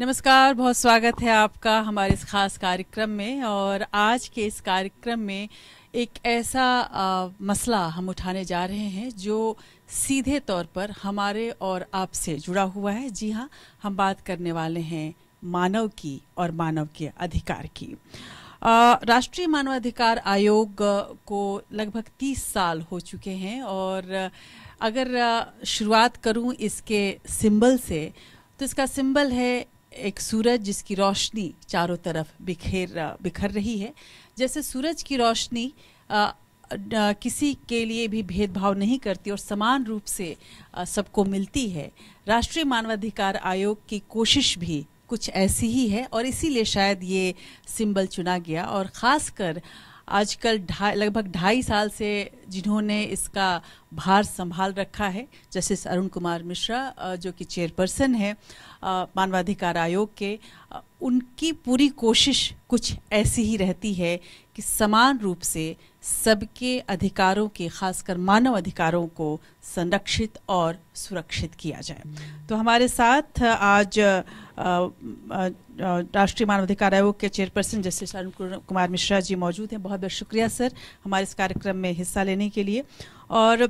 नमस्कार बहुत स्वागत है आपका हमारे इस खास कार्यक्रम में और आज के इस कार्यक्रम में एक ऐसा आ, मसला हम उठाने जा रहे हैं जो सीधे तौर पर हमारे और आपसे जुड़ा हुआ है। जी हाँ हम बात करने वाले हैं मानव की और मानव के अधिकार की। राष्ट्रीय मानवाधिकार आयोग को लगभग 30 साल हो चुके हैं और अगर शुरुआत करूँ इसके सिंबल से तो इसका सिंबल है एक सूरज जिसकी रोशनी चारों तरफ़ बिखेर, बिखर रही है। जैसे सूरज की रोशनी किसी के लिए भी भेदभाव नहीं करती और समान रूप से सबको मिलती है। राष्ट्रीय मानवाधिकार आयोग की कोशिश भी कुछ ऐसी ही है और इसीलिए शायद ये सिंबल चुना गया। और ख़ासकर आजकल ढाई, लगभग ढाई साल से जिन्होंने इसका भार संभाल रखा है, जस्टिस अरुण कुमार मिश्रा जो कि चेयरपर्सन है मानवाधिकार आयोग के उनकी पूरी कोशिश कुछ ऐसी ही रहती है कि समान रूप से सबके अधिकारों के, खासकर मानव अधिकारों को संरक्षित और सुरक्षित किया जाए। तो हमारे साथ आज राष्ट्रीय मानवाधिकार आयोग के चेयरपर्सन जस्टिस अरुण कुमार मिश्रा जी मौजूद हैं। बहुत बहुत शुक्रिया, सर, हमारे इस कार्यक्रम में हिस्सा लेने के लिए। और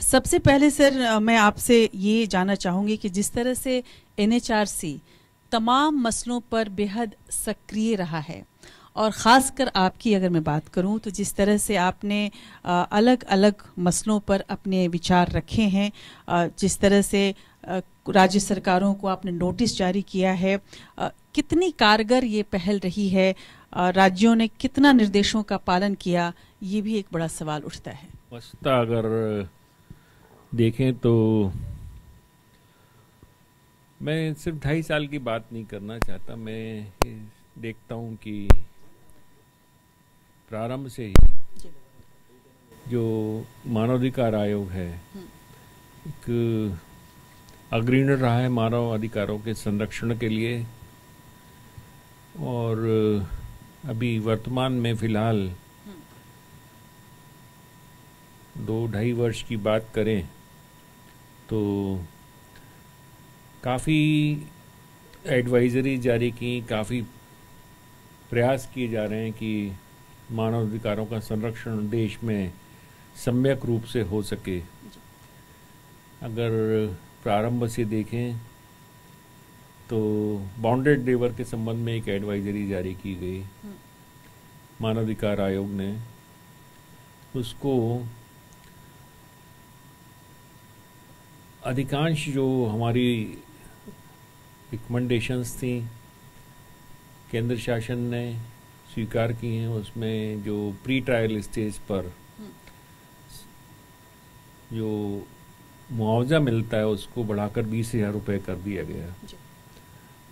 सबसे पहले, सर मैं आपसे ये जानना चाहूँगी कि जिस तरह से एनएचआरसी तमाम मसलों पर बेहद सक्रिय रहा है और ख़ासकर आपकी अगर मैं बात करूँ तो जिस तरह से आपने अलग अलग मसलों पर अपने विचार रखे हैं जिस तरह से राज्य सरकारों को आपने नोटिस जारी किया है कितनी कारगर ये पहल रही है राज्यों ने कितना निर्देशों का पालन किया, ये भी एक बड़ा सवाल उठता है। अगर देखें तो मैं सिर्फ़ ढाई साल की बात नहीं करना चाहता, मैं देखता हूँ कि प्रारंभ से ही जो मानवाधिकार आयोग है। एक अग्रणी रहा है मानव अधिकारों के संरक्षण के लिए और अभी वर्तमान में फ़िलहाल। दो ढाई वर्ष की बात करें तो काफ़ी एडवाइजरी जारी की, काफ़ी प्रयास किए जा रहे हैं कि मानव अधिकारों का संरक्षण देश में सम्यक रूप से हो सके। अगर प्रारंभ से देखें तो बाउंडेड लेबर के संबंध में एक एडवाइजरी जारी की गई। मानवाधिकार आयोग ने उसको अधिकांश जो हमारी रिकमेंडेशंस थी, केंद्र शासन ने स्वीकार किए हैं उसमें जो प्री ट्रायल स्टेज पर जो मुआवजा मिलता है उसको बढ़ाकर बीस हज़ार रुपये कर दिया गया।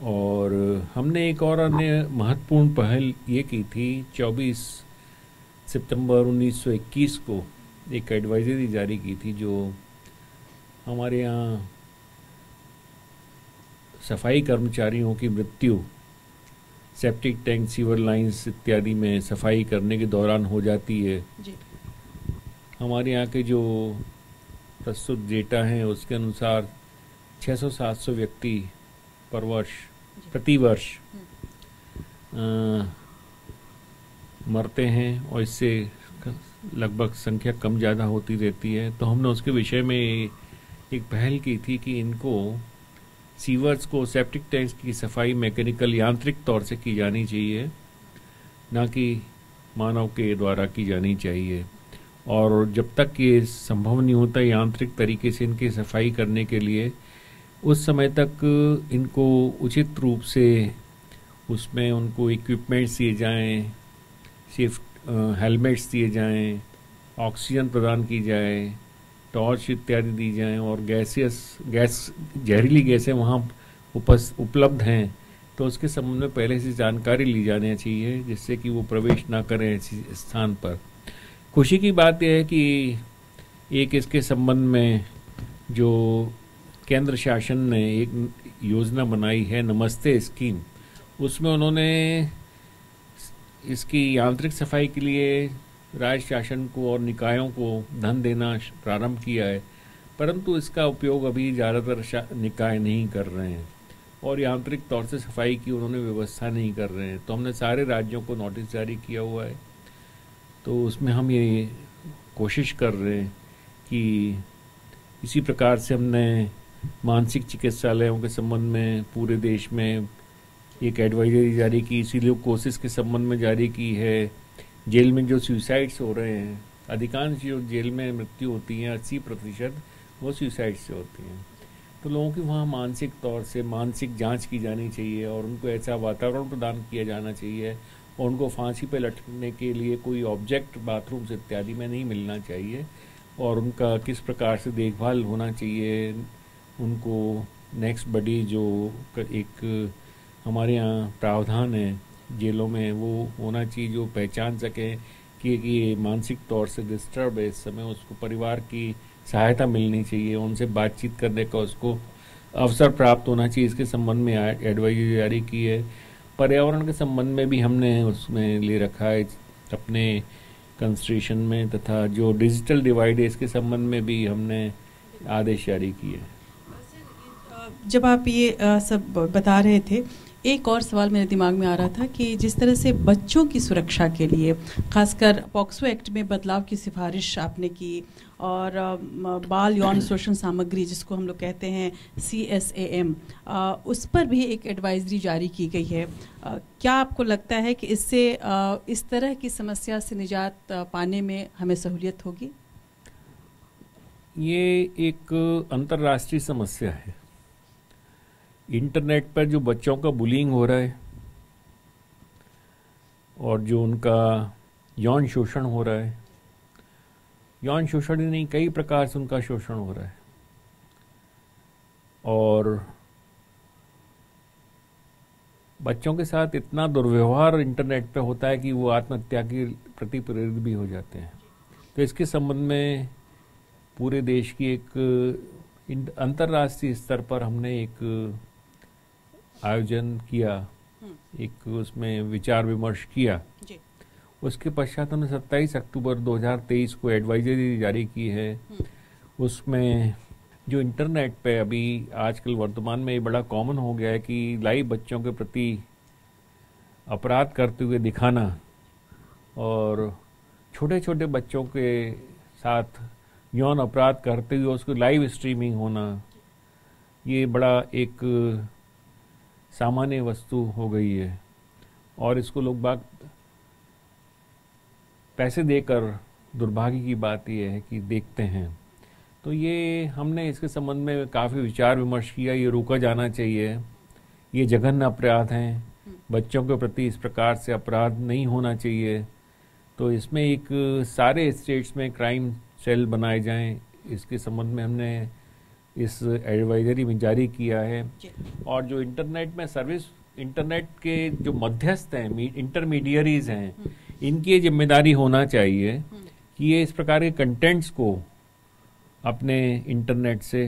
और हमने एक और अन्य महत्वपूर्ण पहल ये की थी 24 सितंबर 1921 को एक एडवाइजरी जारी की थी जो हमारे यहाँ सफ़ाई कर्मचारियों की मृत्यु सेप्टिक टैंक सीवर लाइंस इत्यादि में सफ़ाई करने के दौरान हो जाती है जी। हमारे यहाँ के जो प्रस्तुत डेटा हैं उसके अनुसार 600-700 व्यक्ति पर वर्ष प्रति वर्ष हम्म। मरते हैं और इससे लगभग संख्या कम ज़्यादा होती रहती है तो हमने उसके विषय में एक पहल की थी कि इनको सीवर्स को सेप्टिक टैंक्स की सफ़ाई मैकेनिकल यांत्रिक तौर से की जानी चाहिए, ना कि मानव के द्वारा की जानी चाहिए। और जब तक ये संभव नहीं होता यांत्रिक तरीके से इनकी सफ़ाई करने के लिए, उस समय तक इनको उचित रूप से उसमें उनको इक्विपमेंट्स दिए जाएँ सिर्फ़ हेलमेट्स दिए जाएँ ऑक्सीजन प्रदान की जाए टॉर्च इत्यादि दी जाएँ और गैसियस, गैस, जहरीली गैसें वहाँ उपस, उपलब्ध हैं तो उसके संबंध में पहले से जानकारी ली जानी चाहिए, जिससे कि वो प्रवेश ना करें ऐसी स्थान पर। खुशी की बात यह है कि एक इसके संबंध में जो केंद्र शासन ने एक योजना बनाई है, नमस्ते स्कीम, उसमें उन्होंने इसकी यांत्रिक सफ़ाई के लिए राज्य शासन को और निकायों को धन देना प्रारंभ किया है, परंतु इसका उपयोग अभी ज़्यादातर निकाय नहीं कर रहे हैं। और यांत्रिक तौर से सफ़ाई की उन्होंने व्यवस्था नहीं कर रहे हैं। तो हमने सारे राज्यों को नोटिस जारी किया हुआ है। तो उसमें हम ये कोशिश कर रहे हैं कि इसी प्रकार से हमने मानसिक चिकित्सालयों के संबंध में, पूरे देश में एक एडवाइजरी जारी की इसीलिए कोशिश के संबंध में जारी की है। जेल में जो सुसाइड्स हो रहे हैं, अधिकांश जो जेल में मृत्यु होती है, अस्सी प्रतिशत वो सुसाइड से होती हैं। तो लोगों की वहाँ मानसिक तौर से मानसिक जाँच की जानी चाहिए और उनको ऐसा वातावरण प्रदान किया जाना चाहिए और उनको फांसी पर लटकने के लिए कोई ऑब्जेक्ट बाथरूम से इत्यादि में नहीं मिलना चाहिए और उनका किस प्रकार से देखभाल होना चाहिए, उनको नेक्स्ट बडी जो एक हमारे यहाँ प्रावधान है जेलों में वो होना चाहिए जो पहचान सकें कि ये मानसिक तौर से डिस्टर्ब है, इस समय उसको परिवार की सहायता मिलनी चाहिए, उनसे बातचीत करने का उसको अवसर प्राप्त होना चाहिए। इसके संबंध में एडवाइजरी जारी की है, पर्यावरण के संबंध में भी हमने उसमें ले रखा है, अपने कंस्ट्रेशन में तथा जो डिजिटल डिवाइड है, इसके संबंध में भी हमने आदेश जारी किए जब आप ये सब बता रहे थे एक और सवाल मेरे दिमाग में आ रहा था कि जिस तरह से बच्चों की सुरक्षा के लिए, खासकर पॉक्सो एक्ट में बदलाव की सिफारिश आपने की और बाल यौन शोषण सामग्री जिसको हम लोग कहते हैं सी एस ए एम उस पर भी एक एडवाइजरी जारी की गई है। क्या आपको लगता है कि इससे इस तरह की समस्या से निजात पाने में हमें सहूलियत होगी? ये एक अंतर्राष्ट्रीय समस्या है। इंटरनेट पर जो बच्चों का बुलिंग हो रहा है और जो उनका यौन शोषण हो रहा है। यौन शोषण ही नहीं, कई प्रकार से उनका शोषण हो रहा है। और बच्चों के साथ इतना दुर्व्यवहार इंटरनेट पे होता है कि वो आत्महत्या के प्रति प्रेरित भी हो जाते हैं। तो इसके संबंध में पूरे देश की एक अंतर्राष्ट्रीय स्तर पर हमने एक आयोजन किया हम्म। एक उसमें विचार विमर्श किया उसके पश्चात हमने 27 अक्टूबर 2023 को एडवाइजरी जारी की है हम्म। उसमें जो इंटरनेट पे अभी आजकल वर्तमान में ये बड़ा कॉमन हो गया है कि लाइव बच्चों के प्रति अपराध करते हुए दिखाना और छोटे छोटे बच्चों के साथ यौन अपराध करते हुए उसको लाइव स्ट्रीमिंग होना ये बड़ा एक सामान्य वस्तु हो गई है। और इसको लोग बाग पैसे देकर दुर्भाग्य की बात यह है कि देखते हैं। तो ये हमने इसके संबंध में काफ़ी विचार विमर्श किया, ये रोका जाना चाहिए। ये जघन्य अपराध हैं। बच्चों के प्रति इस प्रकार से अपराध नहीं होना चाहिए। तो इसमें एक सारे स्टेट्स में क्राइम सेल बनाए जाएँ। इसके संबंध में हमने इस एडवाइजरी में जारी किया है। और जो इंटरनेट में सर्विस इंटरनेट के जो मध्यस्थ हैं इंटरमीडियरीज हैं हम्म। इनकी ज़िम्मेदारी होना चाहिए हम्म। कि ये इस प्रकार के कंटेंट्स को अपने इंटरनेट से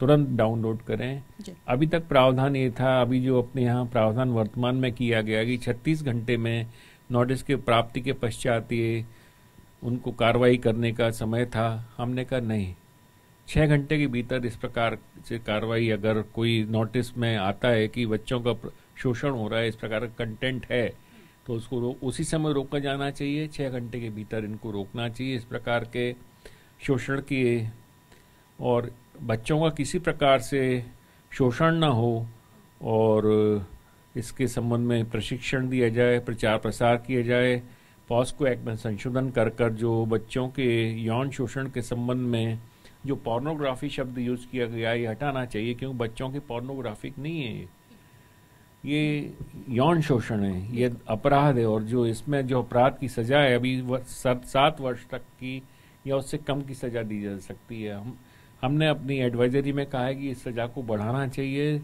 तुरंत डाउनलोड करें। अभी तक प्रावधान ये था अभी जो अपने यहाँ प्रावधान वर्तमान में किया गया कि 36 घंटे में नोटिस के प्राप्ति के पश्चात ये उनको कार्रवाई करने का समय था। हमने कहा नहीं छः घंटे के भीतर इस प्रकार से कार्रवाई अगर कोई नोटिस में आता है कि बच्चों का शोषण हो रहा है, इस प्रकार का कंटेंट है तो उसको उसी समय रोका जाना चाहिए। छः घंटे के भीतर इनको रोकना चाहिए इस प्रकार के शोषण की। और बच्चों का किसी प्रकार से शोषण ना हो और इसके संबंध में प्रशिक्षण दिया जाए, प्रचार प्रसार किया जाए। पॉस्को एक्ट में संशोधन कर कर जो बच्चों के यौन शोषण के संबंध में जो पोर्नोग्राफी शब्द यूज़ किया गया, ये हटाना चाहिए क्योंकि बच्चों की पोर्नोग्राफिक नहीं है ये। यौन शोषण है, ये अपराध है, और जो इसमें जो अपराध की सजा है, अभी सात वर्ष तक की, या उससे कम की सजा दी जा सकती है। हम, हमने अपनी एडवाइजरी में कहा है कि इस सजा को बढ़ाना चाहिए।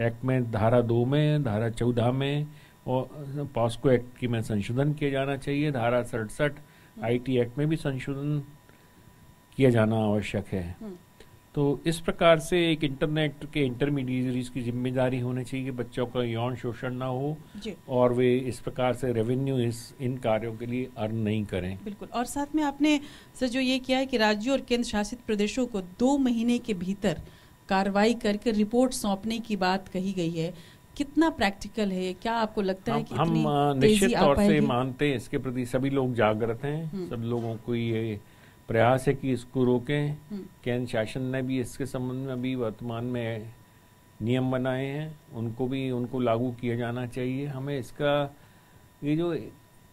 एक्ट में, धारा दो में, धारा चौदह में, और पॉस्को एक्ट की में संशोधन किया जाना चाहिए। धारा सड़सठ आईटी एक्ट में भी संशोधन किया जाना आवश्यक है। हम्म। तो इस प्रकार से एक इंटरनेट के इंटरमीडिएटरीज की ज़िम्मेदारी होनी चाहिए कि बच्चों का यौन शोषण ना हो और वे इस प्रकार से रेवेन्यू इस इन कार्यों के लिए अर्न नहीं करें। बिल्कुल। और साथ में आपने सर जो ये किया है कि राज्यों और केंद्र शासित प्रदेशों को दो महीने के भीतर कार्रवाई करके रिपोर्ट सौंपने की बात कही गई है। कितना प्रैक्टिकल है? क्या आपको लगता हम, है कि हम निश्चित तौर से मानते हैं इसके प्रति सभी लोग जागृत हैं। हम्म। सब लोगों को ये प्रयास है कि इसको रोकें हम्म। केंद्र शासन ने भी इसके संबंध में अभी वर्तमान में नियम बनाए हैं उनको भी उनको लागू किया जाना चाहिए हमें इसका ये जो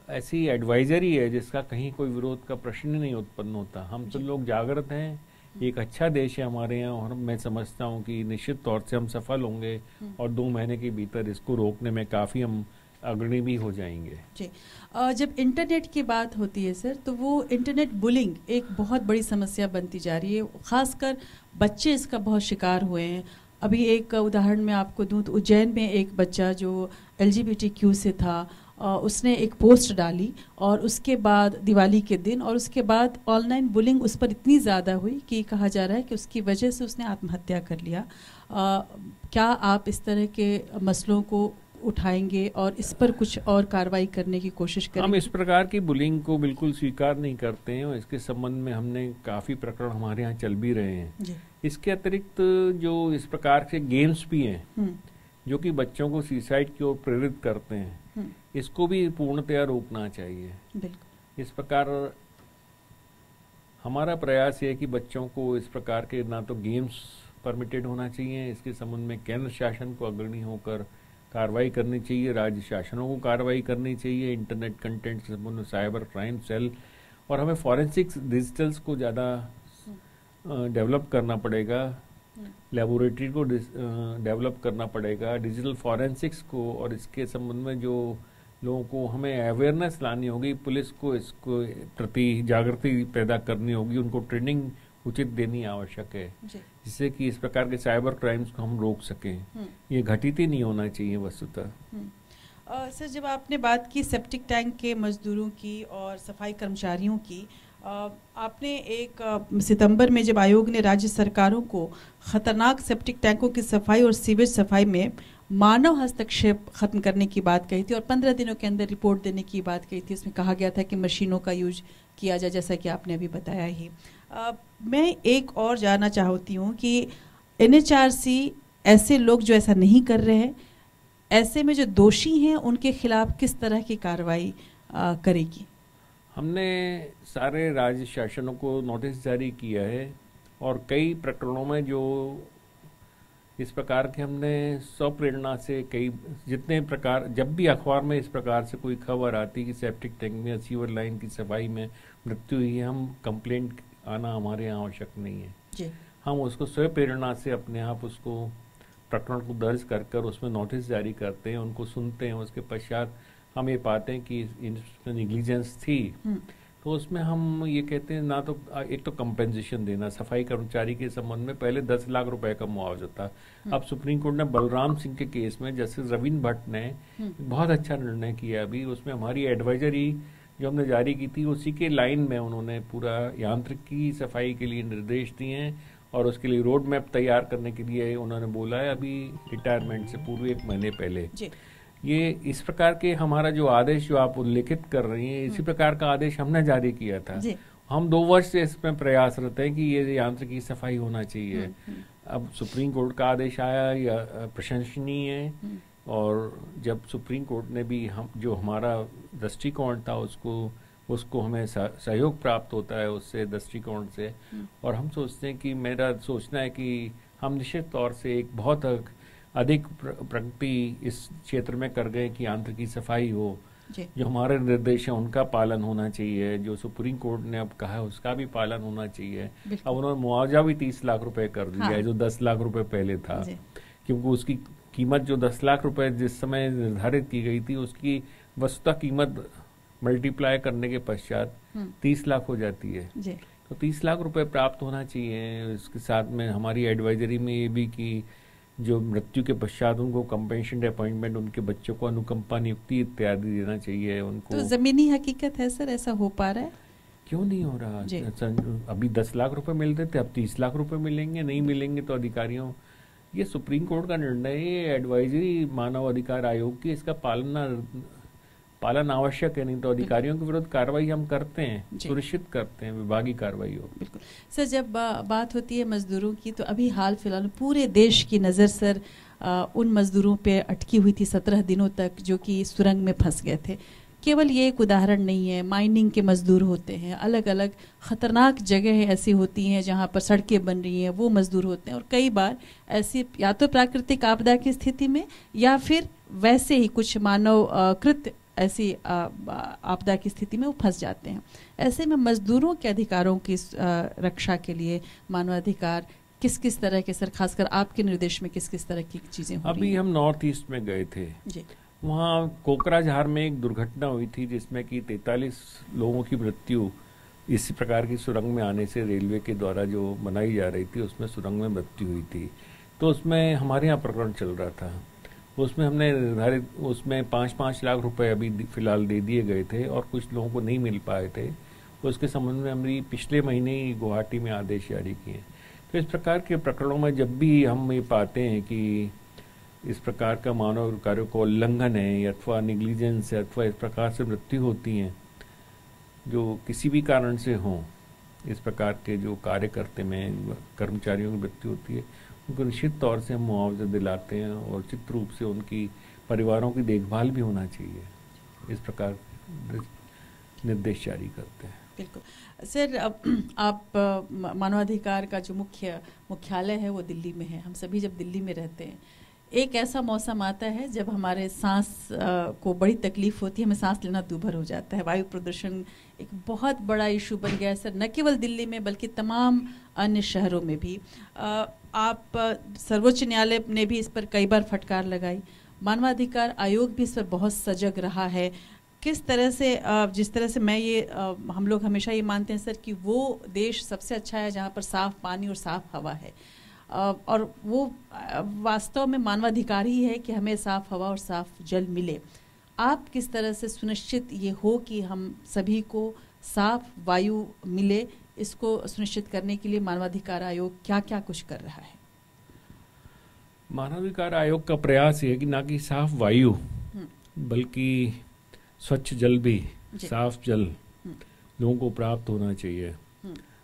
ऐसी एडवाइजरी है जिसका कहीं कोई विरोध का प्रश्न नहीं उत्पन्न होता हम सब लोग जागृत हैं हम्म। एक अच्छा देश है हमारे यहाँ और मैं समझता हूँ कि निश्चित तौर से हम सफल होंगे हम्म। और दो महीने के भीतर इसको रोकने में काफ़ी हम अग्रणी भी हो जाएँगे। जी। जब इंटरनेट की बात होती है सर तो वो इंटरनेट बुलिंग एक बहुत बड़ी समस्या बनती जा रही है। खासकर बच्चे इसका बहुत शिकार हुए हैं। अभी एक उदाहरण मैं आपको दूँ तो उज्जैन में एक बच्चा जो एल क्यू से था उसने एक पोस्ट डाली और उसके बाद दिवाली के दिन और उसके बाद ऑनलाइन बुलिंग उस पर इतनी ज़्यादा हुई कि कहा जा रहा है कि उसकी वजह से उसने आत्महत्या कर लिया। आ, क्या आप इस तरह के मसलों को उठाएँगे और इस पर कुछ और कार्रवाई करने की कोशिश करेंगे। हम इस प्रकार की बुलिंग को बिल्कुल स्वीकार नहीं करते हैं और इसके संबंध में हमने काफ़ी प्रकरण हमारे यहाँ चल भी रहे हैं। इसके अतिरिक्त जो इस प्रकार के गेम्स भी हैं हम्म। जो कि बच्चों को सुसाइड की ओर प्रेरित करते हैं हम्म। इसको भी पूर्णतया रोकना चाहिए। इस प्रकार हमारा प्रयास ये है कि बच्चों को इस प्रकार के ना तो गेम्स परमिटेड होना चाहिए इसके संबंध में केंद्र शासन को अग्रणी होकर कार्रवाई करनी चाहिए, राज्य शासनों को कार्रवाई करनी चाहिए इंटरनेट कंटेंट के संबंध साइबर क्राइम सेल और हमें फॉरेंसिक्स डिजिटल्स को ज़्यादा डेवलप करना पड़ेगा लेबोरेटरी को डेवलप करना पड़ेगा डिजिटल फॉरेंसिक्स को और इसके संबंध में जो लोगों को हमें अवेयरनेस लानी होगी, पुलिस को इसको प्रति जागृति पैदा करनी होगी, उनको ट्रेनिंग उचित देनी आवश्यक है। जिससे कि इस प्रकार के साइबर क्राइम्स को हम रोक सकें। हम्म। ये घटित ही नहीं होना चाहिए वस्तुतः। हम्म। सर जब आपने बात की सेप्टिक टैंक के मजदूरों की और सफ़ाई कर्मचारियों की आपने एक सितंबर में जब आयोग ने राज्य सरकारों को खतरनाक सेप्टिक टैंकों की सफ़ाई और सीवेज सफ़ाई में मानव हस्तक्षेप खत्म करने की बात कही थी और पंद्रह दिनों के अंदर रिपोर्ट देने की बात कही थी इसमें कहा गया था कि मशीनों का यूज़ किया जाए जैसा कि आपने अभी बताया ही। मैं एक और जानना चाहती हूँ कि एनएचआरसी ऐसे लोग जो ऐसा नहीं कर रहे हैं, ऐसे में जो दोषी हैं, उनके खिलाफ किस तरह की कार्रवाई करेगी? हमने सारे राज्य शासनों को नोटिस जारी किया है और कई प्रकरणों में जो इस प्रकार के हमने सौ प्रेरणा से कई, जितने प्रकार, जब भी अखबार में इस प्रकार से कोई खबर आती कि सेप्टिक टैंक में सीवर लाइन की सफ़ाई में मृत्यु हुई है, हम कंप्लेंट आना हमारे यहाँ आवश्यक नहीं है जी। हम उसको स्वयं प्रेरणा से अपने आप उसको प्रकरण को दर्ज कर कर उसमें नोटिस जारी करते हैं उनको सुनते हैं उसके पश्चात हम ये पाते हैं कि इसमें निग्लिजेंस थी हम्म। तो उसमें हम ये कहते हैं ना तो एक तो कंपेंसेशन देना सफ़ाई कर्मचारी के संबंध में पहले दस लाख रुपए का मुआवजा था हम्म। अब सुप्रीम कोर्ट ने बलराम सिंह के केस में जस्टिस रविंद्र भट्ट ने हम्म। बहुत अच्छा निर्णय किया अभी उसमें हमारी एडवाइजरी जो हमने जारी की थी उसी के लाइन में उन्होंने पूरा यांत्रिकी सफ़ाई के लिए निर्देश दिए हैं और उसके लिए रोड मैप तैयार करने के लिए उन्होंने बोला है अभी रिटायरमेंट से पूर्व एक महीने पहले। ये इस प्रकार के हमारा जो आदेश जो आप उल्लेखित कर रही हैं इसी हम्म। प्रकार का आदेश हमने जारी किया था। हम दो वर्ष से इसमें प्रयासरत हैं कि ये यांत्रिकी सफ़ाई होना चाहिए। हम्म, हम्म। अब सुप्रीम कोर्ट का आदेश आया या प्रशंसनीय है। और जब सुप्रीम कोर्ट ने भी हम जो हमारा दृष्टिकोण था उसको उसको हमें सहयोग प्राप्त होता है उससे दृष्टिकोण से। और हम सोचते हैं कि मेरा सोचना है कि हम निश्चित तौर से एक बहुत अधिक प्रगति इस क्षेत्र में कर गए कि आंत्र की सफ़ाई हो। जो। हमारे निर्देश हैं उनका पालन होना चाहिए। जो सुप्रीम कोर्ट ने अब कहा है उसका भी पालन होना चाहिए। अब उन्होंने मुआवजा भी तीस लाख रुपए कर दिया हाँ। है जो दस लाख रुपए पहले था। क्योंकि उसकी कीमत जो दस लाख रुपए जिस समय निर्धारित की गई थी उसकी वस्तुता कीमत मल्टीप्लाई करने के पश्चात हम्म। तीस लाख हो जाती है। तो तीस लाख रुपए प्राप्त होना चाहिए इसके साथ में हमारी एडवाइजरी में ये भी की जो मृत्यु के पश्चात उनको कंपेंशन अपॉइंटमेंट उनके बच्चों को अनुकंपा नियुक्ति इत्यादि देना चाहिए उनको तो जमीनी हकीकत है सर ऐसा हो पा रहा है? क्यों नहीं हो रहा? अभी दस लाख रुपए मिलते थे अब तीस लाख रुपए मिलेंगे नहीं मिलेंगे तो अधिकारियों ये सुप्रीम कोर्ट का निर्णय है एडवाइजरी मानव अधिकार आयोग की इसका पालना पालन आवश्यक है नहीं तो अधिकारियों के विरुद्ध कार्रवाई हम करते हैं सुनिश्चित करते हैं विभागीय कार्रवाई हो। बिल्कुल। सर जब बा, बात होती है मजदूरों की तो अभी हाल फ़िलहाल पूरे देश की नज़र सर आ, उन मजदूरों पे अटकी हुई थी सत्रह दिनों तक जो कि सुरंग में फंस गए थे। केवल ये एक उदाहरण नहीं है माइनिंग के मजदूर होते हैं। अलग अलग ख़तरनाक जगह ऐसी होती हैं जहाँ पर सड़कें बन रही हैं वो मजदूर होते हैं। और कई बार ऐसी या तो प्राकृतिक आपदा की स्थिति में या फिर वैसे ही कुछ मानव कृत ऐसी आपदा की स्थिति में वो फंस जाते हैं। ऐसे में मजदूरों के अधिकारों की रक्षा के लिए मानवाधिकार किस किस तरह के सर खासकर आपके निर्देश में किस किस तरह की चीज़ें अभी हम नॉर्थ ईस्ट में गए थे। जी। वहाँ कोकराझार में एक दुर्घटना हुई थी जिसमें कि 43 लोगों की मृत्यु इसी प्रकार की सुरंग में आने से रेलवे के द्वारा जो बनाई जा रही थी, उसमें सुरंग में मृत्यु हुई थी। तो उसमें हमारे यहाँ प्रकरण चल रहा था। उसमें हमने निर्धारित, उसमें पाँच पाँच लाख रुपए अभी फ़िलहाल दे दिए गए थे और कुछ लोगों को नहीं मिल पाए थे। उसके संबंध में हमने पिछले महीने ही गुवाहाटी में आदेश जारी किए। तो इस प्रकार के प्रकरणों में जब भी हम ये पाते हैं कि इस प्रकार का मानव कार्यों का उल्लंघन है, अथवा निग्लिजेंस है, अथवा इस प्रकार से मृत्यु होती हैं, जो किसी भी कारण से हों, इस प्रकार के जो कार्य करते में कर्मचारियों की मृत्यु होती है, उनको निश्चित तौर से हम मुआवजा दिलाते हैं और उचित रूप से उनकी परिवारों की देखभाल भी होना चाहिए। इस प्रकार निर्देश जारी करते हैं। बिल्कुल। सर, अब आप, मानवाधिकार का जो मुख्य मुख्यालय है, वो दिल्ली में है। हम सभी जब दिल्ली में रहते हैं एक ऐसा मौसम आता है जब हमारे सांस को बड़ी तकलीफ़ होती है, हमें सांस लेना दूभर हो जाता है। वायु प्रदूषण एक बहुत बड़ा इशू बन गया है सर, न केवल दिल्ली में बल्कि तमाम अन्य शहरों में भी। आप सर्वोच्च न्यायालय ने भी इस पर कई बार फटकार लगाई। मानवाधिकार आयोग भी इस पर बहुत सजग रहा है। किस तरह से जिस तरह से मैं ये हम लोग हमेशा ये मानते हैं सर कि वो देश सबसे अच्छा है जहाँ पर साफ़ पानी और साफ़ हवा है। और वो वास्तव में मानवाधिकार ही है कि हमें साफ़ हवा और साफ़ जल मिले आप किस तरह से सुनिश्चित ये हो कि हम सभी को साफ़ वायु मिले इसको सुनिश्चित करने के लिए मानवाधिकार आयोग क्या क्या कुछ कर रहा है मानवाधिकार आयोग का प्रयास ये कि ना कि साफ़ वायु हम्म। बल्कि स्वच्छ जल भी साफ़ जल हम्म। लोगों को प्राप्त होना चाहिए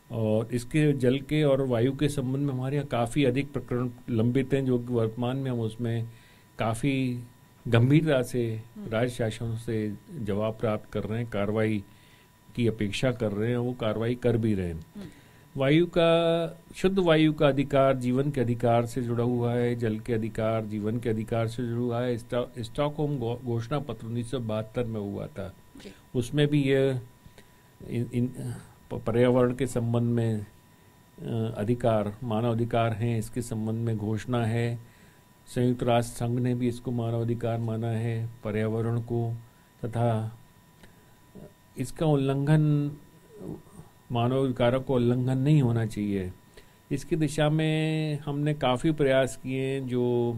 और इसके जल के और वायु के संबंध में हमारे यहाँ काफ़ी अधिक प्रकरण लंबित हैं जो कि वर्तमान में हम उसमें काफ़ी गंभीरता से हम्म। राज्य शासन से जवाब प्राप्त कर रहे हैं कार्रवाई की अपेक्षा कर रहे हैं वो कार्रवाई कर भी रहे हैं हम्म। वायु का शुद्ध वायु का अधिकार जीवन के अधिकार से जुड़ा हुआ है जल के अधिकार जीवन के अधिकार से जुड़ा हुआ है स्टॉकहोम घोषणा पत्र उन्नीस सौ बहत्तर में हुआ था उसमें भी यह इन, इन पर्यावरण के संबंध में अधिकार, मानव अधिकार हैं, इसके संबंध में घोषणा है। संयुक्त राष्ट्र संघ ने भी इसको मानव अधिकार माना है, पर्यावरण को तथा इसका उल्लंघन, मानव अधिकारों को उल्लंघन नहीं होना चाहिए। इसकी दिशा में हमने काफ़ी प्रयास किए जो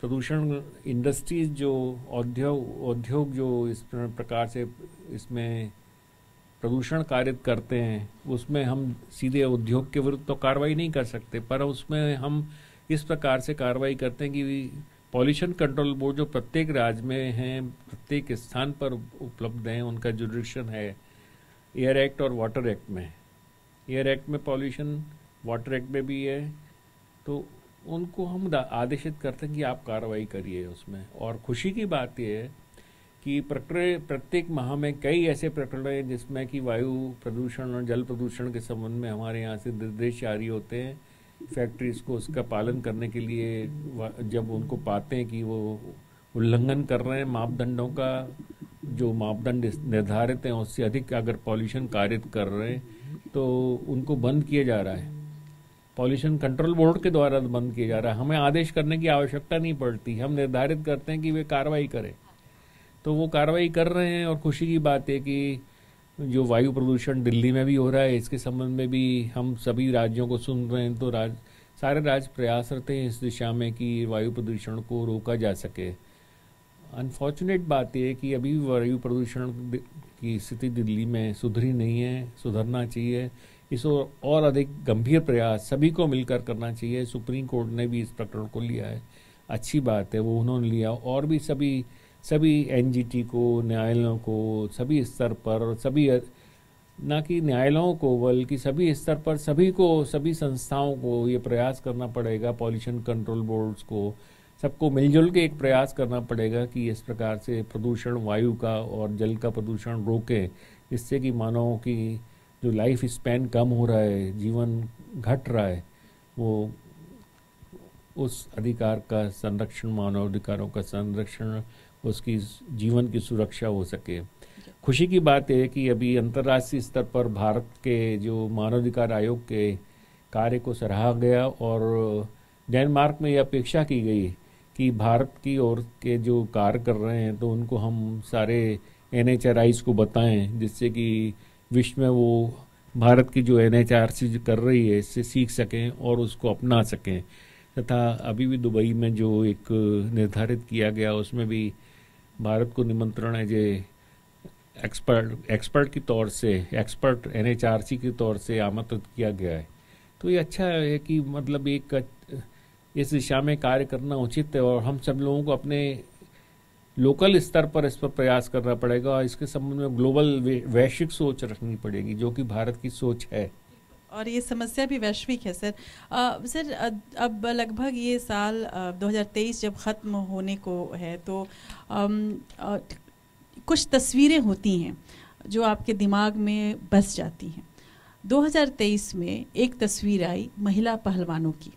प्रदूषण इंडस्ट्रीज़ जो औद्योग उद्योग जो इस प्रकार से इसमें प्रदूषण कार्य करते हैं, उसमें हम सीधे उद्योग के विरुद्ध तो कार्रवाई नहीं कर सकते, पर उसमें हम इस प्रकार से कार्रवाई करते हैं कि पॉल्यूशन कंट्रोल बोर्ड जो प्रत्येक राज्य में हैं, प्रत्येक स्थान पर उपलब्ध हैं, उनका जुडिक्शन है एयर एक्ट और वाटर एक्ट में। एयर एक्ट में पॉल्यूशन वाटर एक्ट में भी है तो उनको हम आदेशित करते हैं कि आप कार्रवाई करिए उसमें। और खुशी की बात यह है कि प्रत्येक माह में कई ऐसे प्रकरण हैं जिसमें कि वायु प्रदूषण और जल प्रदूषण के संबंध में हमारे यहाँ से निर्देश जारी होते हैं फैक्ट्रीज को उसका पालन करने के लिए जब उनको पाते हैं कि वो उल्लंघन कर रहे हैं मापदंडों का, जो मापदंड निर्धारित हैं उससे अधिक अगर पॉल्यूशन कार्य कर रहे हैं तो उनको बंद किया जा रहा है। पॉल्यूशन कंट्रोल बोर्ड के द्वारा बंद किया जा रहा है। हमें आदेश करने की आवश्यकता नहीं पड़ती। हम निर्धारित करते हैं कि वे कार्रवाई करें। तो वो कार्रवाई कर रहे हैं और खुशी की बात है कि जो वायु प्रदूषण दिल्ली में भी हो रहा है, इसके संबंध में भी हम सभी राज्यों को सुन रहे हैं। तो राज, सारे राज्य प्रयासरत हैं इस दिशा में कि वायु प्रदूषण को रोका जा सके। अनफॉर्चुनेट बात यह है कि अभी वायु प्रदूषण की स्थिति दिल्ली में सुधरी नहीं है, सुधरना चाहिए। इस और अधिक गंभीर प्रयास सभी को मिलकर करना चाहिए। सुप्रीम कोर्ट ने भी इस प्रकरण को लिया है। अच्छी बात है, वो उन्होंने लिया। और भी सभी सभी एनजीटी को, न्यायालयों को, सभी स्तर पर सभी, ना कि न्यायालयों को, बल्कि सभी स्तर पर सभी को, सभी संस्थाओं को ये प्रयास करना पड़ेगा। पॉल्यूशन कंट्रोल बोर्ड्स को, सबको मिलजुल के एक प्रयास करना पड़ेगा कि इस प्रकार से प्रदूषण, वायु का और जल का प्रदूषण रोकें। जिससे कि मानव की जो लाइफ स्पैन कम हो रहा है, जीवन घट रहा है, वो उस अधिकार का संरक्षण, मानव अधिकारों का संरक्षण, उसकी जीवन की सुरक्षा हो सके। खुशी की बात है कि अभी अंतर्राष्ट्रीय स्तर पर भारत के जो मानवाधिकार आयोग के कार्य को सराहा गया और डेनमार्क में यह अपेक्षा की गई कि भारत की ओर के जो कार्य कर रहे हैं तो उनको हम सारे एन को बताएँ, जिससे कि विश्व में वो भारत की जो एन एच आर सी जो कर रही है, इससे सीख सकें और उसको अपना सकें। तथा अभी भी दुबई में जो एक निर्धारित किया गया, उसमें भी भारत को निमंत्रण है जे एक्सपर्ट एक्सपर्ट की तौर से expert N H R C के तौर से आमंत्रित किया गया है। तो ये अच्छा है कि मतलब एक इस दिशा में कार्य करना उचित है और हम सब लोगों को अपने लोकल स्तर पर इस पर प्रयास करना पड़ेगा और इसके संबंध में ग्लोबल वैश्विक सोच रखनी पड़ेगी जो कि भारत की सोच है। और ये समस्या भी वैश्विक है सर। आ, सर अब लगभग ये साल आ, 2023 जब ख़त्म होने को है तो आम, आ, कुछ तस्वीरें होती हैं जो आपके दिमाग में बस जाती हैं। 2023 में एक तस्वीर आई महिला पहलवानों की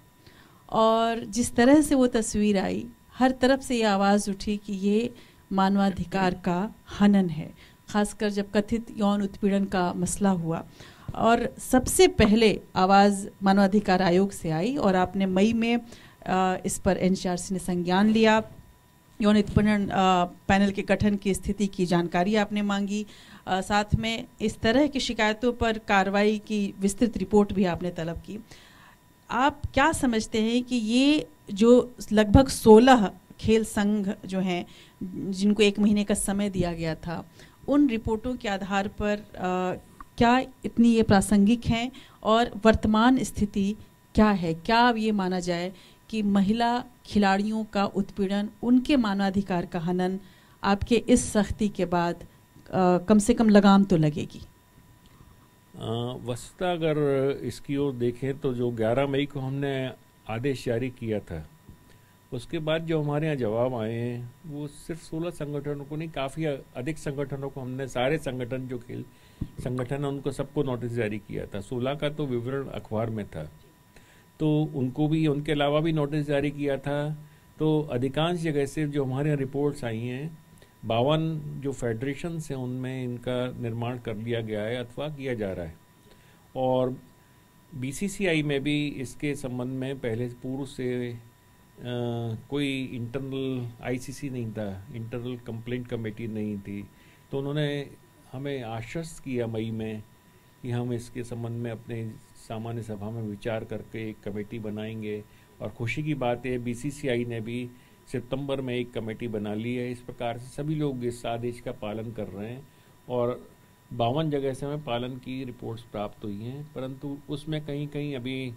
और जिस तरह से वो तस्वीर आई हर तरफ़ से ये आवाज़ उठी कि ये मानवाधिकार का हनन है, खासकर जब कथित यौन उत्पीड़न का मसला हुआ। और सबसे पहले आवाज़ मानवाधिकार आयोग से आई और आपने मई में इस पर एन ने संज्ञान लिया। यौन उत्पीड़न पैनल के गठन की स्थिति की जानकारी आपने मांगी। साथ में इस तरह की शिकायतों पर कार्रवाई की विस्तृत रिपोर्ट भी आपने तलब की। आप क्या समझते हैं कि ये जो लगभग 16 खेल संघ जो हैं जिनको एक महीने का समय दिया गया था उन रिपोर्टों के आधार पर आ, क्या इतनी ये प्रासंगिक हैं और वर्तमान स्थिति क्या है? क्या अब ये माना जाए कि महिला खिलाड़ियों का उत्पीड़न उनके मानवाधिकार का हनन आपके इस सख्ती के बाद आ, कम से कम लगाम तो लगेगी? वस्तः अगर इसकी ओर देखें तो जो 11 मई को हमने आदेश जारी किया था, उसके बाद जो हमारे यहाँ जवाब आए हैं, वो सिर्फ़ 16 संगठनों को नहीं, काफ़ी अधिक संगठनों को हमने, सारे संगठन जो खेल, संगठन है, उनको सबको नोटिस जारी किया था। 16 का तो विवरण अखबार में था। तो उनको भी, उनके अलावा भी नोटिस जारी किया था। तो अधिकांश जगह से जो हमारे यहाँ रिपोर्ट्स आई हैं बावन जो फेडरेशन हैं उनमें इनका निर्माण कर लिया गया है अथवा किया जा रहा है। और बीसीसीआई में भी इसके संबंध में पहले पूर्व से आ, कोई इंटरनल आईसीसी नहीं था इंटरनल कंप्लेंट कमेटी नहीं थी। तो उन्होंने हमें आश्वस्त किया मई में कि हम इसके संबंध में अपने सामान्य सभा में विचार करके एक कमेटी बनाएँगे। और खुशी की बात है बीसीसीआई ने भी सितंबर में एक कमेटी बना ली है इस प्रकार से सभी लोग इस आदेश का पालन कर रहे हैं और बावन जगह से हमें पालन की रिपोर्ट्स प्राप्त हुई हैं, परंतु उसमें कहीं कहीं अभी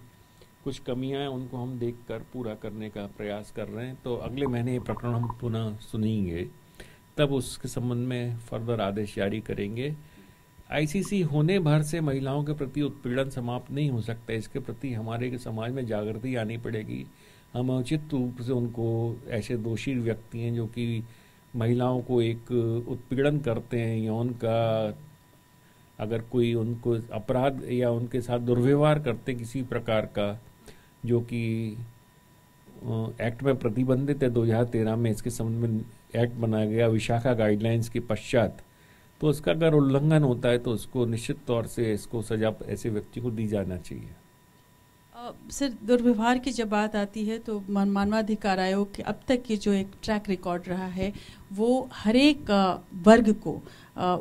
कुछ कमियाँ हैं, उनको हम देखकर पूरा करने का प्रयास कर रहे हैं। तो अगले महीने ये प्रकरण हम पुनः सुनेंगे। तब उसके संबंध में फर्दर आदेश जारी करेंगे। आईसीसी होने भर से महिलाओं के प्रति उत्पीड़न समाप्त नहीं हो सकता। इसके प्रति हमारे समाज में जागृति आनी पड़ेगी। हम उचित रूप से उनको ऐसे दोषी व्यक्ति हैं जो कि महिलाओं को एक उत्पीड़न करते हैं यौन का अगर कोई उनको अपराध या उनके साथ दुर्व्यवहार करते किसी प्रकार का, जो कि एक्ट में प्रतिबंधित है 2013 में, इसके संबंध में एक्ट बनाया गया, विशाखा गाइडलाइंस के पश्चात तो उसका अगर उल्लंघन होता है तो उसको निश्चित तौर से इसको सजा ऐसे व्यक्ति को दी जाना चाहिए। सर दुर्व्यवहार की जब बात आती है तो मानवाधिकार आयोग के अब तक की जो एक ट्रैक रिकॉर्ड रहा है, वो हर एक वर्ग को